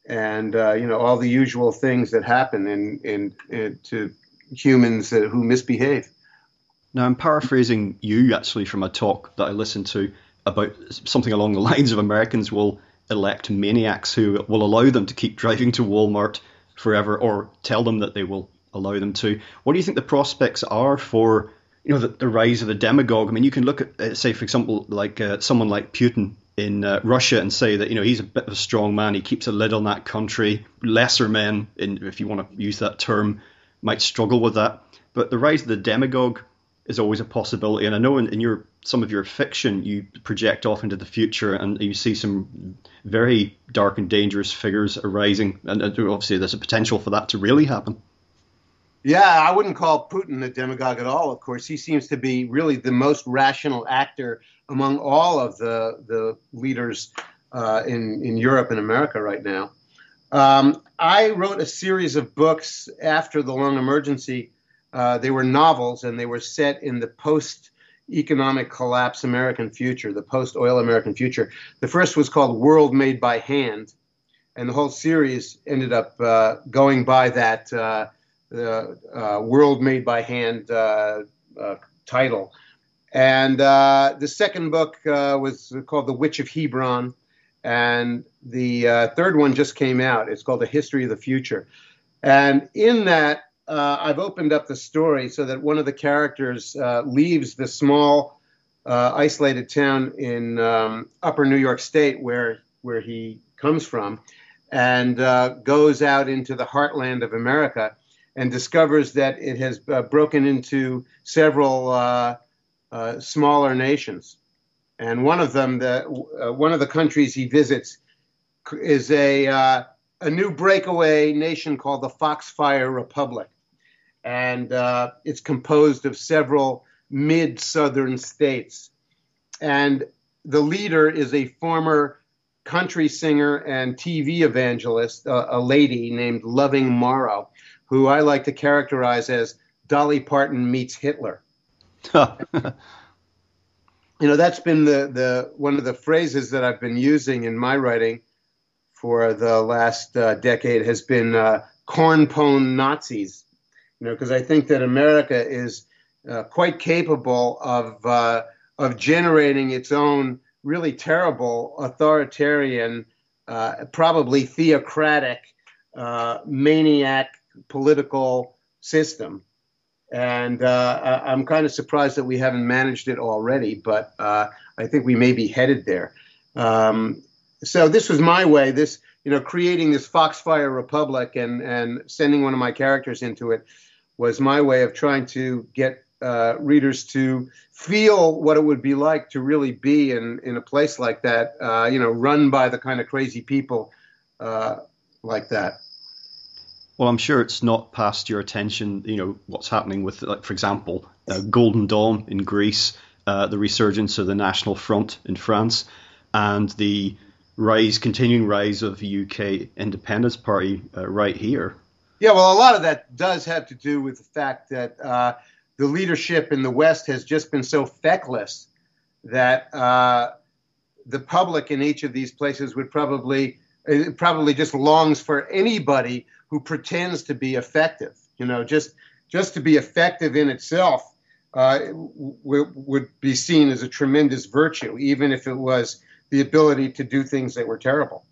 Speaker 3: and uh, you know all the usual things that happen in, in, in to humans who misbehave.
Speaker 2: Now I'm paraphrasing you actually from a talk that I listened to about something along the lines of Americans will elect maniacs who will allow them to keep driving to Walmart forever or tell them that they will allow them to. What do you think the prospects are for you know the, the rise of the demagogue? I mean, you can look at uh, say for example like uh, someone like Putin in uh, Russia and say that you know he's a bit of a strong man. He keeps a lid on that country. Lesser men, in, if you want to use that term, might struggle with that. But the rise of the demagogue is always a possibility. And I know in, in your some of your fiction you project off into the future and you see some very dark and dangerous figures arising, and obviously there's a potential for that to really happen.
Speaker 3: Yeah, I wouldn't call Putin a demagogue at all. Of course, he seems to be really the most rational actor among all of the the leaders uh, in in Europe and America right now. Um, I wrote a series of books after the Long Emergency. Uh, they were novels, and they were set in the post economic collapse American future, the post oil American future. The first was called World Made by Hand, and the whole series ended up uh, going by that uh, the uh, World Made by Hand uh, uh, title. And uh, the second book uh, was called The Witch of Hebron. And the uh, third one just came out. It's called The History of the Future. And in that, I've opened up the story so that one of the characters leaves the small, isolated town in um, upper New York State where, where he comes from and goes out into the heartland of America and discovers that it has uh, broken into several uh, uh, smaller nations. And one of them, the, one of the countries he visits, is a, a new breakaway nation called the Foxfire Republic. And it's composed of several mid southern states. And the leader is a former country singer and TV evangelist, a lady named Loving Morrow who I like to characterize as Dolly Parton meets Hitler. <laughs> you know, that's been the, the one of the phrases that I've been using in my writing for the last uh, decade has been uh, cornpone Nazis. You know, because I think that America is uh, quite capable of uh, of generating its own really terrible authoritarian, uh, probably theocratic, uh, maniac political system. And uh, I'm kind of surprised that we haven't managed it already, but uh, I think we may be headed there. Um, so this was my way. This, you know, creating this Foxfire Republic and and sending one of my characters into it was my way of trying to get uh, readers to feel what it would be like to really be in in a place like that. Uh, you know, run by the kind of crazy people uh, like that.
Speaker 2: Well, I'm sure it's not past your attention, you know, what's happening with, like, for example, uh, Golden Dawn in Greece, uh, the resurgence of the National Front in France, and the rise, continuing rise of the UK Independence Party uh, right here.
Speaker 3: Yeah, well, a lot of that does have to do with the fact that uh, the leadership in the West has just been so feckless that uh, the public in each of these places would probably probably just longs for anybody who pretends to be effective. You know, just just to be effective in itself uh, w- would be seen as a tremendous virtue, even if it was the ability to do things that were terrible.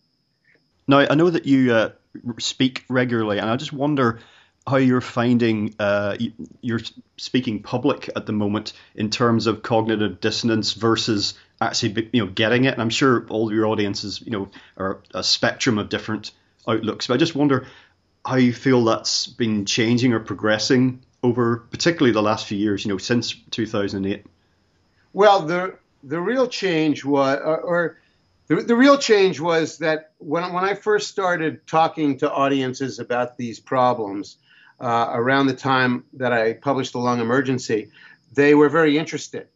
Speaker 2: Now, I know that you uh, speak regularly, and I just wonder how you're finding uh, you're speaking public at the moment in terms of cognitive dissonance versus actually you know getting it. And I'm sure all your audiences you know are a spectrum of different outlooks, but I just wonder how you feel that's been changing or progressing over particularly the last few years. You know, since 2008.
Speaker 3: Well, the the real change was or, or the, the real change was that when, when I first started talking to audiences about these problems, uh, around the time that I published The Long Emergency, they were very interested.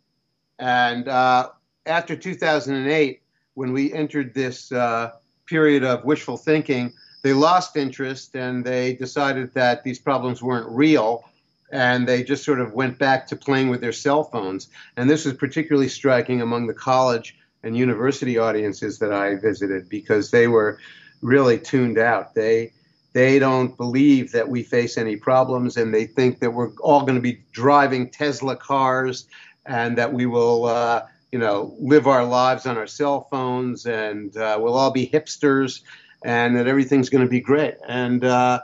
Speaker 3: And uh, after 2008, when we entered this uh, period of wishful thinking, they lost interest and they decided that these problems weren't real and they just sort of went back to playing with their cell phones. And this was particularly striking among the college and university audiences that I visited because they were really tuned out. They they don't believe that we face any problems, and they think that we're all going to be driving Tesla cars, and that we will, uh, you know, live our lives on our cell phones, and uh, we'll all be hipsters, and that everything's going to be great. And uh,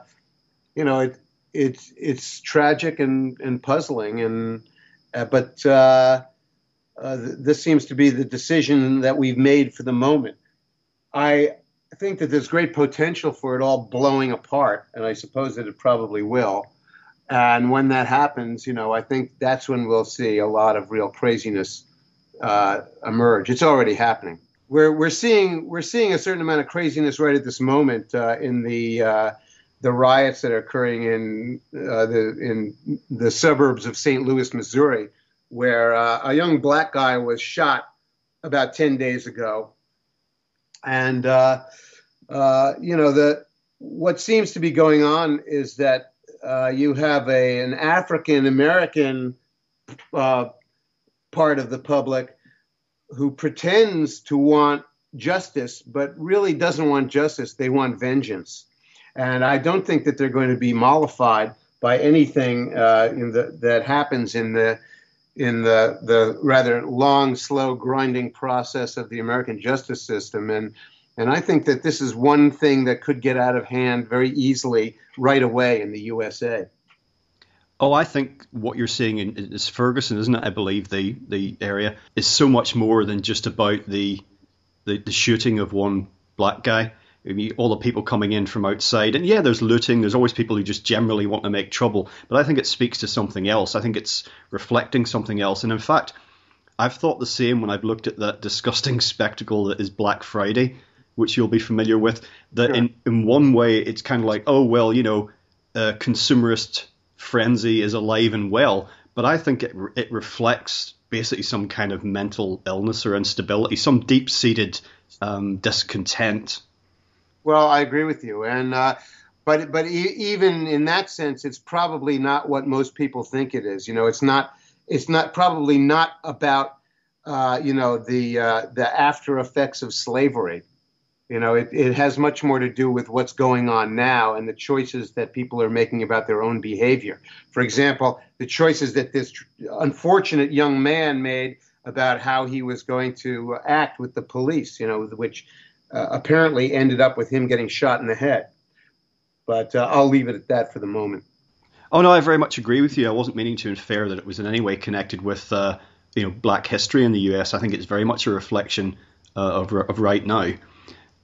Speaker 3: you know, it, it's it's tragic and, and puzzling, and uh, but uh, uh, this seems to be the decision that we've made for the moment. I think that there's great potential for it all blowing apart, and I suppose that it probably will. And when that happens, you know, I think that's when we'll see a lot of real craziness uh, emerge. It's already happening. We're, we're seeing we're seeing a certain amount of craziness right at this moment uh, in the uh, the riots that are occurring in uh, the in the suburbs of St. Louis, Missouri, where uh, a young black guy was shot about ten days ago and uh, uh, you know the what seems to be going on is that you have a an African American part of the public who pretends to want justice, but really doesn't want justice. They want vengeance, and I don't think that they're going to be mollified by anything uh, the, that happens in the in the the rather long, slow, grinding process of the American justice system. And and I think that this is one thing that could get out of hand very easily right away in the USA.
Speaker 2: Oh, I think what you're seeing in, is Ferguson, isn't it? I believe the the area is so much more than just about the the, the shooting of one black guy. I mean, all the people coming in from outside, and yeah, there's looting. There's always people who just generally want to make trouble. But I think it speaks to something else. I think it's reflecting something else. And in fact, I've thought the same when I've looked at that disgusting <laughs> spectacle that is Black Friday, which you'll be familiar with. That sure. in in one way, it's kind of like, oh well, you know, uh, consumerist frenzy is alive and well. But I think it it reflects basically some kind of mental illness or instability, some deep seated um, discontent
Speaker 3: well, I agree with you, and uh, but but e- even in that sense, it's probably not what most people think it is. You know, it's not it's not probably not about uh, you know the uh, the after effects of slavery. You know, it, it has much more to do with what's going on now and the choices that people are making about their own behavior. For example, the choices that this unfortunate young man made about how he was going to act with the police, you know, which uh, apparently ended up with him getting shot in the head. But uh, I'll leave it at that for the moment.
Speaker 2: Oh no, I very much agree with you. I wasn't meaning to infer that it was in any way connected with uh, you know Black history in the U.S. I think it's very much a reflection uh, of of right now.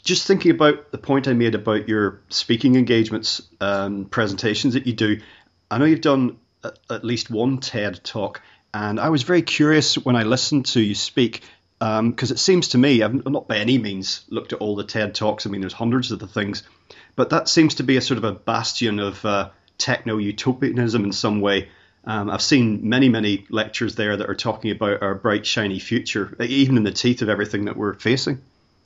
Speaker 2: Just thinking about the point I made about your speaking engagements, um, presentations that you do. I know you've done at least one TED talk, and I was very curious when I listened to you speak because um, it seems to me, I've not by any means looked at all the TED Talks, I mean, there's hundreds of the things, but that seems to be a sort of a bastion of uh, techno utopianism in some way. Um, I've seen many, many lectures there that are talking about our bright, shiny future, even in the teeth of everything that we're facing.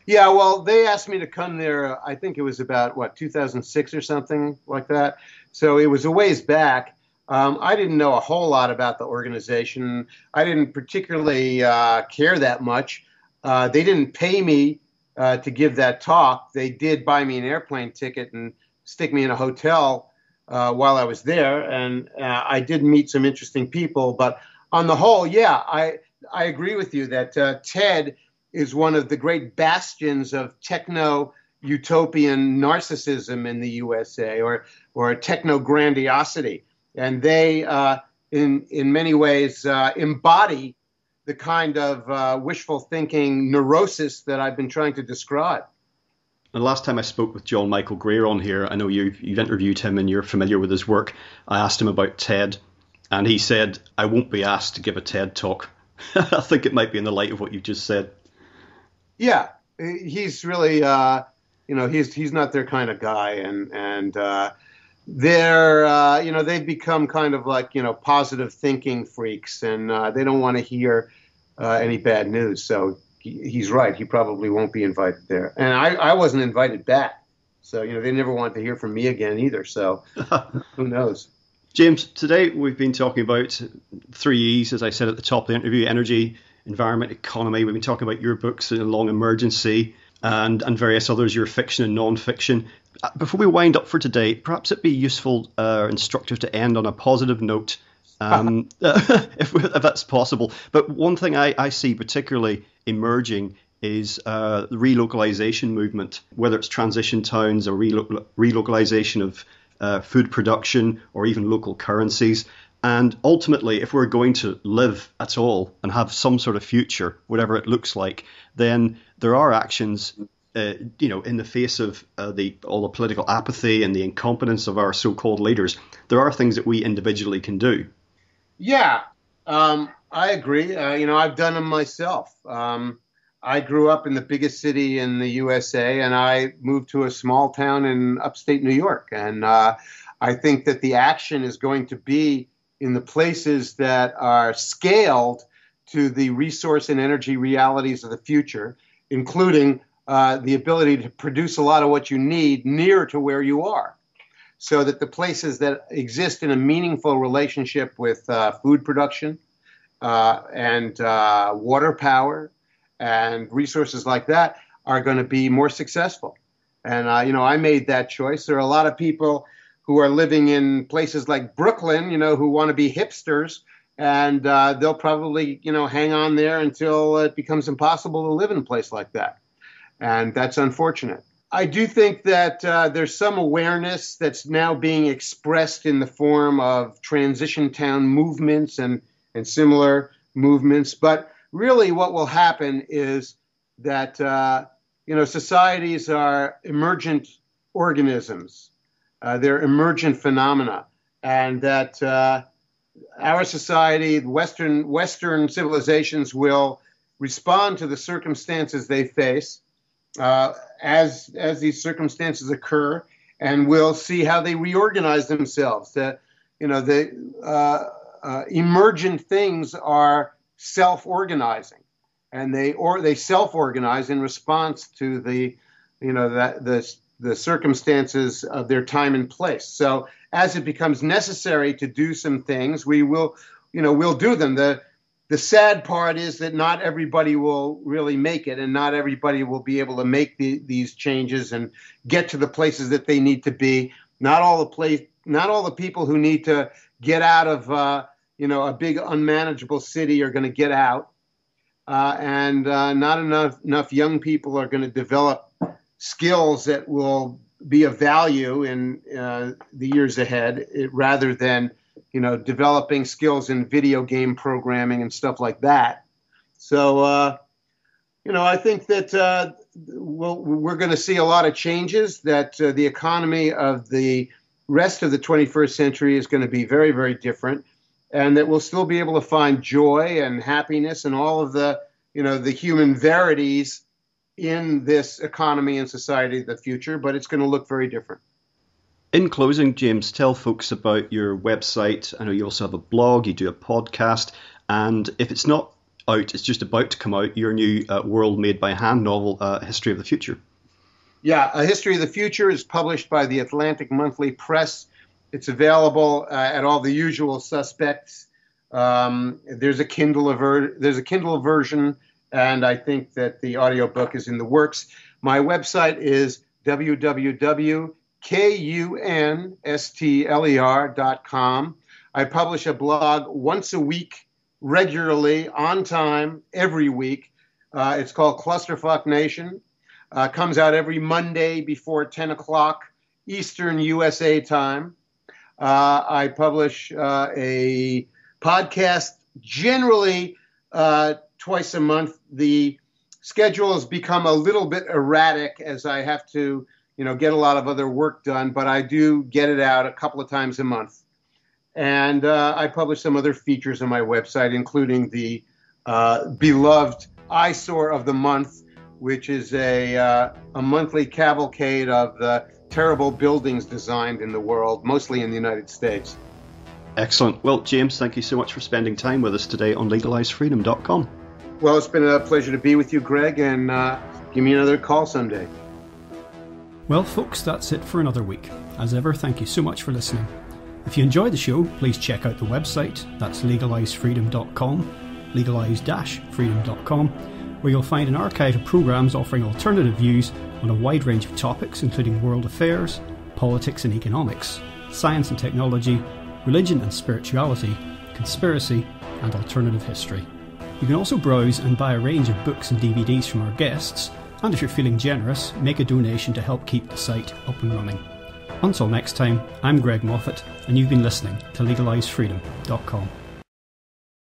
Speaker 3: Yeah, well, they asked me to come there. I think it was about what 2006 or something like that. So it was a ways back, um, I didn't know a whole lot about the organization. I didn't particularly uh, care that much. Uh, they didn't pay me uh, to give that talk. They did buy me an airplane ticket and stick me in a hotel uh, while I was there. And uh, I did meet some interesting people, but on the whole, yeah, I I agree with you that uh, TED is one of the great bastions of techno utopian narcissism in the USA or or techno grandiosity, and they uh, in in many ways uh, embody the kind of uh, wishful thinking neurosis that I've been trying to describe.
Speaker 2: The last time I spoke with John Michael Greer on here, I know you've, you've interviewed him and you're familiar with his work. I asked him about TED, and he said, I won't be asked to give a TED talk. <laughs> I think it might be in the light of what you just said.
Speaker 3: Yeah, he's really, uh, you know, he's he's not their kind of guy, and and uh, they're, uh, you know, they've become kind of like you know positive thinking freaks, and uh, they don't want to hear uh, any bad news. So he's right; he probably won't be invited there, and I I wasn't invited back. So you know, they never wanted to hear from me again either. So <laughs> who knows?
Speaker 2: James, today we've been talking about three E's, as I said at the top of the interview energy, environment, economy. We've been talking about your books, in Long Emergency, and, and various others, your fiction and non fiction. Uh, before we wind up for today, perhaps it'd be useful or uh, instructive to end on a positive note, um, <laughs> <laughs> if, if, that's possible. But one thing I, I see particularly emerging is uh, the relocalization movement, whether it's transition towns or relo- relocalization of uh, food production, or even local currencies. And ultimately, if we're going to live at all and have some sort of future, whatever it looks like, then there are actions, uh, you know, in the face of uh, the all the political apathy and the incompetence of our so-called leaders. There are things that we individually can do.
Speaker 3: Yeah, um, I agree. Uh, you know, I've done them myself. Um, I grew up in the biggest city in the USA, and I moved to a small town in upstate New York. And uh, I think that the action is going to be in the places that are scaled to the resource and energy realities of the future, including uh, the ability to produce a lot of what you need near to where you are. So that the places that exist in a meaningful relationship with uh, food production uh, and uh, water power and resources like that are going to be more successful. And uh, you know, I made that choice. There are a lot of people who are living in places like Brooklyn, you know, who want to be hipsters, and uh, they'll probably you know hang on there until it becomes impossible to live in a place like that, and that's unfortunate. I do think that uh, there's some awareness that's now being expressed in the form of transition town movements and and similar movements, but really what will happen is that uh, you know societies are emergent organisms, uh, they're emergent phenomena, and that uh, our society, Western Western civilizations, will respond to the circumstances they face uh, as as these circumstances occur, and we'll see how they reorganize themselves. The, you know the uh, uh, emergent things are self-organizing, and they or they self-organize in response to the, you know, that the the circumstances of their time and place. So as it becomes necessary to do some things, we will, you know, we'll do them. The the sad part is that not everybody will really make it, and not everybody will be able to make the, these changes and get to the places that they need to be. Not all the place, not all the people who need to get out of uh, you know, a big unmanageable city are going to get out, uh, and uh, not enough enough young people are going to develop skills that will be of value in uh, the years ahead, it, rather than you know developing skills in video game programming and stuff like that. So, uh, you know, I think that uh, we'll, we're going to see a lot of changes. That uh, the economy of the rest of the 21st century is going to be very, very different and that we'll still be able to find joy and happiness and all of the you know the human verities in this economy and society of the future but it's going to look very different.
Speaker 2: In closing james tell folks about your website. I know you also have a blog you do a podcast and if it's not out it's just about to come out your new uh, world made by hand novel uh, history of the future.
Speaker 3: Yeah a history of the future is published by the atlantic monthly press. It's available uh, at all the usual suspects. Um, there's a Kindle aver- there's a Kindle version, and I think that the audiobook is in the works. My website is www.kunstler.com. I publish a blog once a week regularly, on time, every week. Uh, it's called Clusterfuck Nation. Uh, comes out every Monday before 10 o'clock Eastern USA time. Uh, I publish uh, a podcast generally uh, twice a month. The schedule has become a little bit erratic as I have to, you know, get a lot of other work done, but I do get it out a couple of times a month. And uh, I publish some other features on my website, including the uh, beloved eyesore of the month, which is a, uh, a monthly cavalcade of the terrible buildings designed in the world, mostly in the United States.
Speaker 4: Excellent. Well, James, thank you so much for spending time with us today on legalizefreedom.com.
Speaker 3: Well, it's been a pleasure to be with you, Greg, and uh, give me another call someday.
Speaker 2: Well, folks, that's it for another week. As ever, thank you so much for listening. If you enjoy the show, please check out the website. That's legalizefreedom.com, legalize-freedom.com, where you'll find an archive of programs offering alternative views on a wide range of topics, including world affairs, politics and economics, science and technology, religion and spirituality, conspiracy, and alternative history. You can also browse and buy a range of books and DVDs from our guests, and if you're feeling generous, make a donation to help keep the site up and running. Until next time, I'm Greg Moffitt, and you've been listening to LegalizeFreedom.com.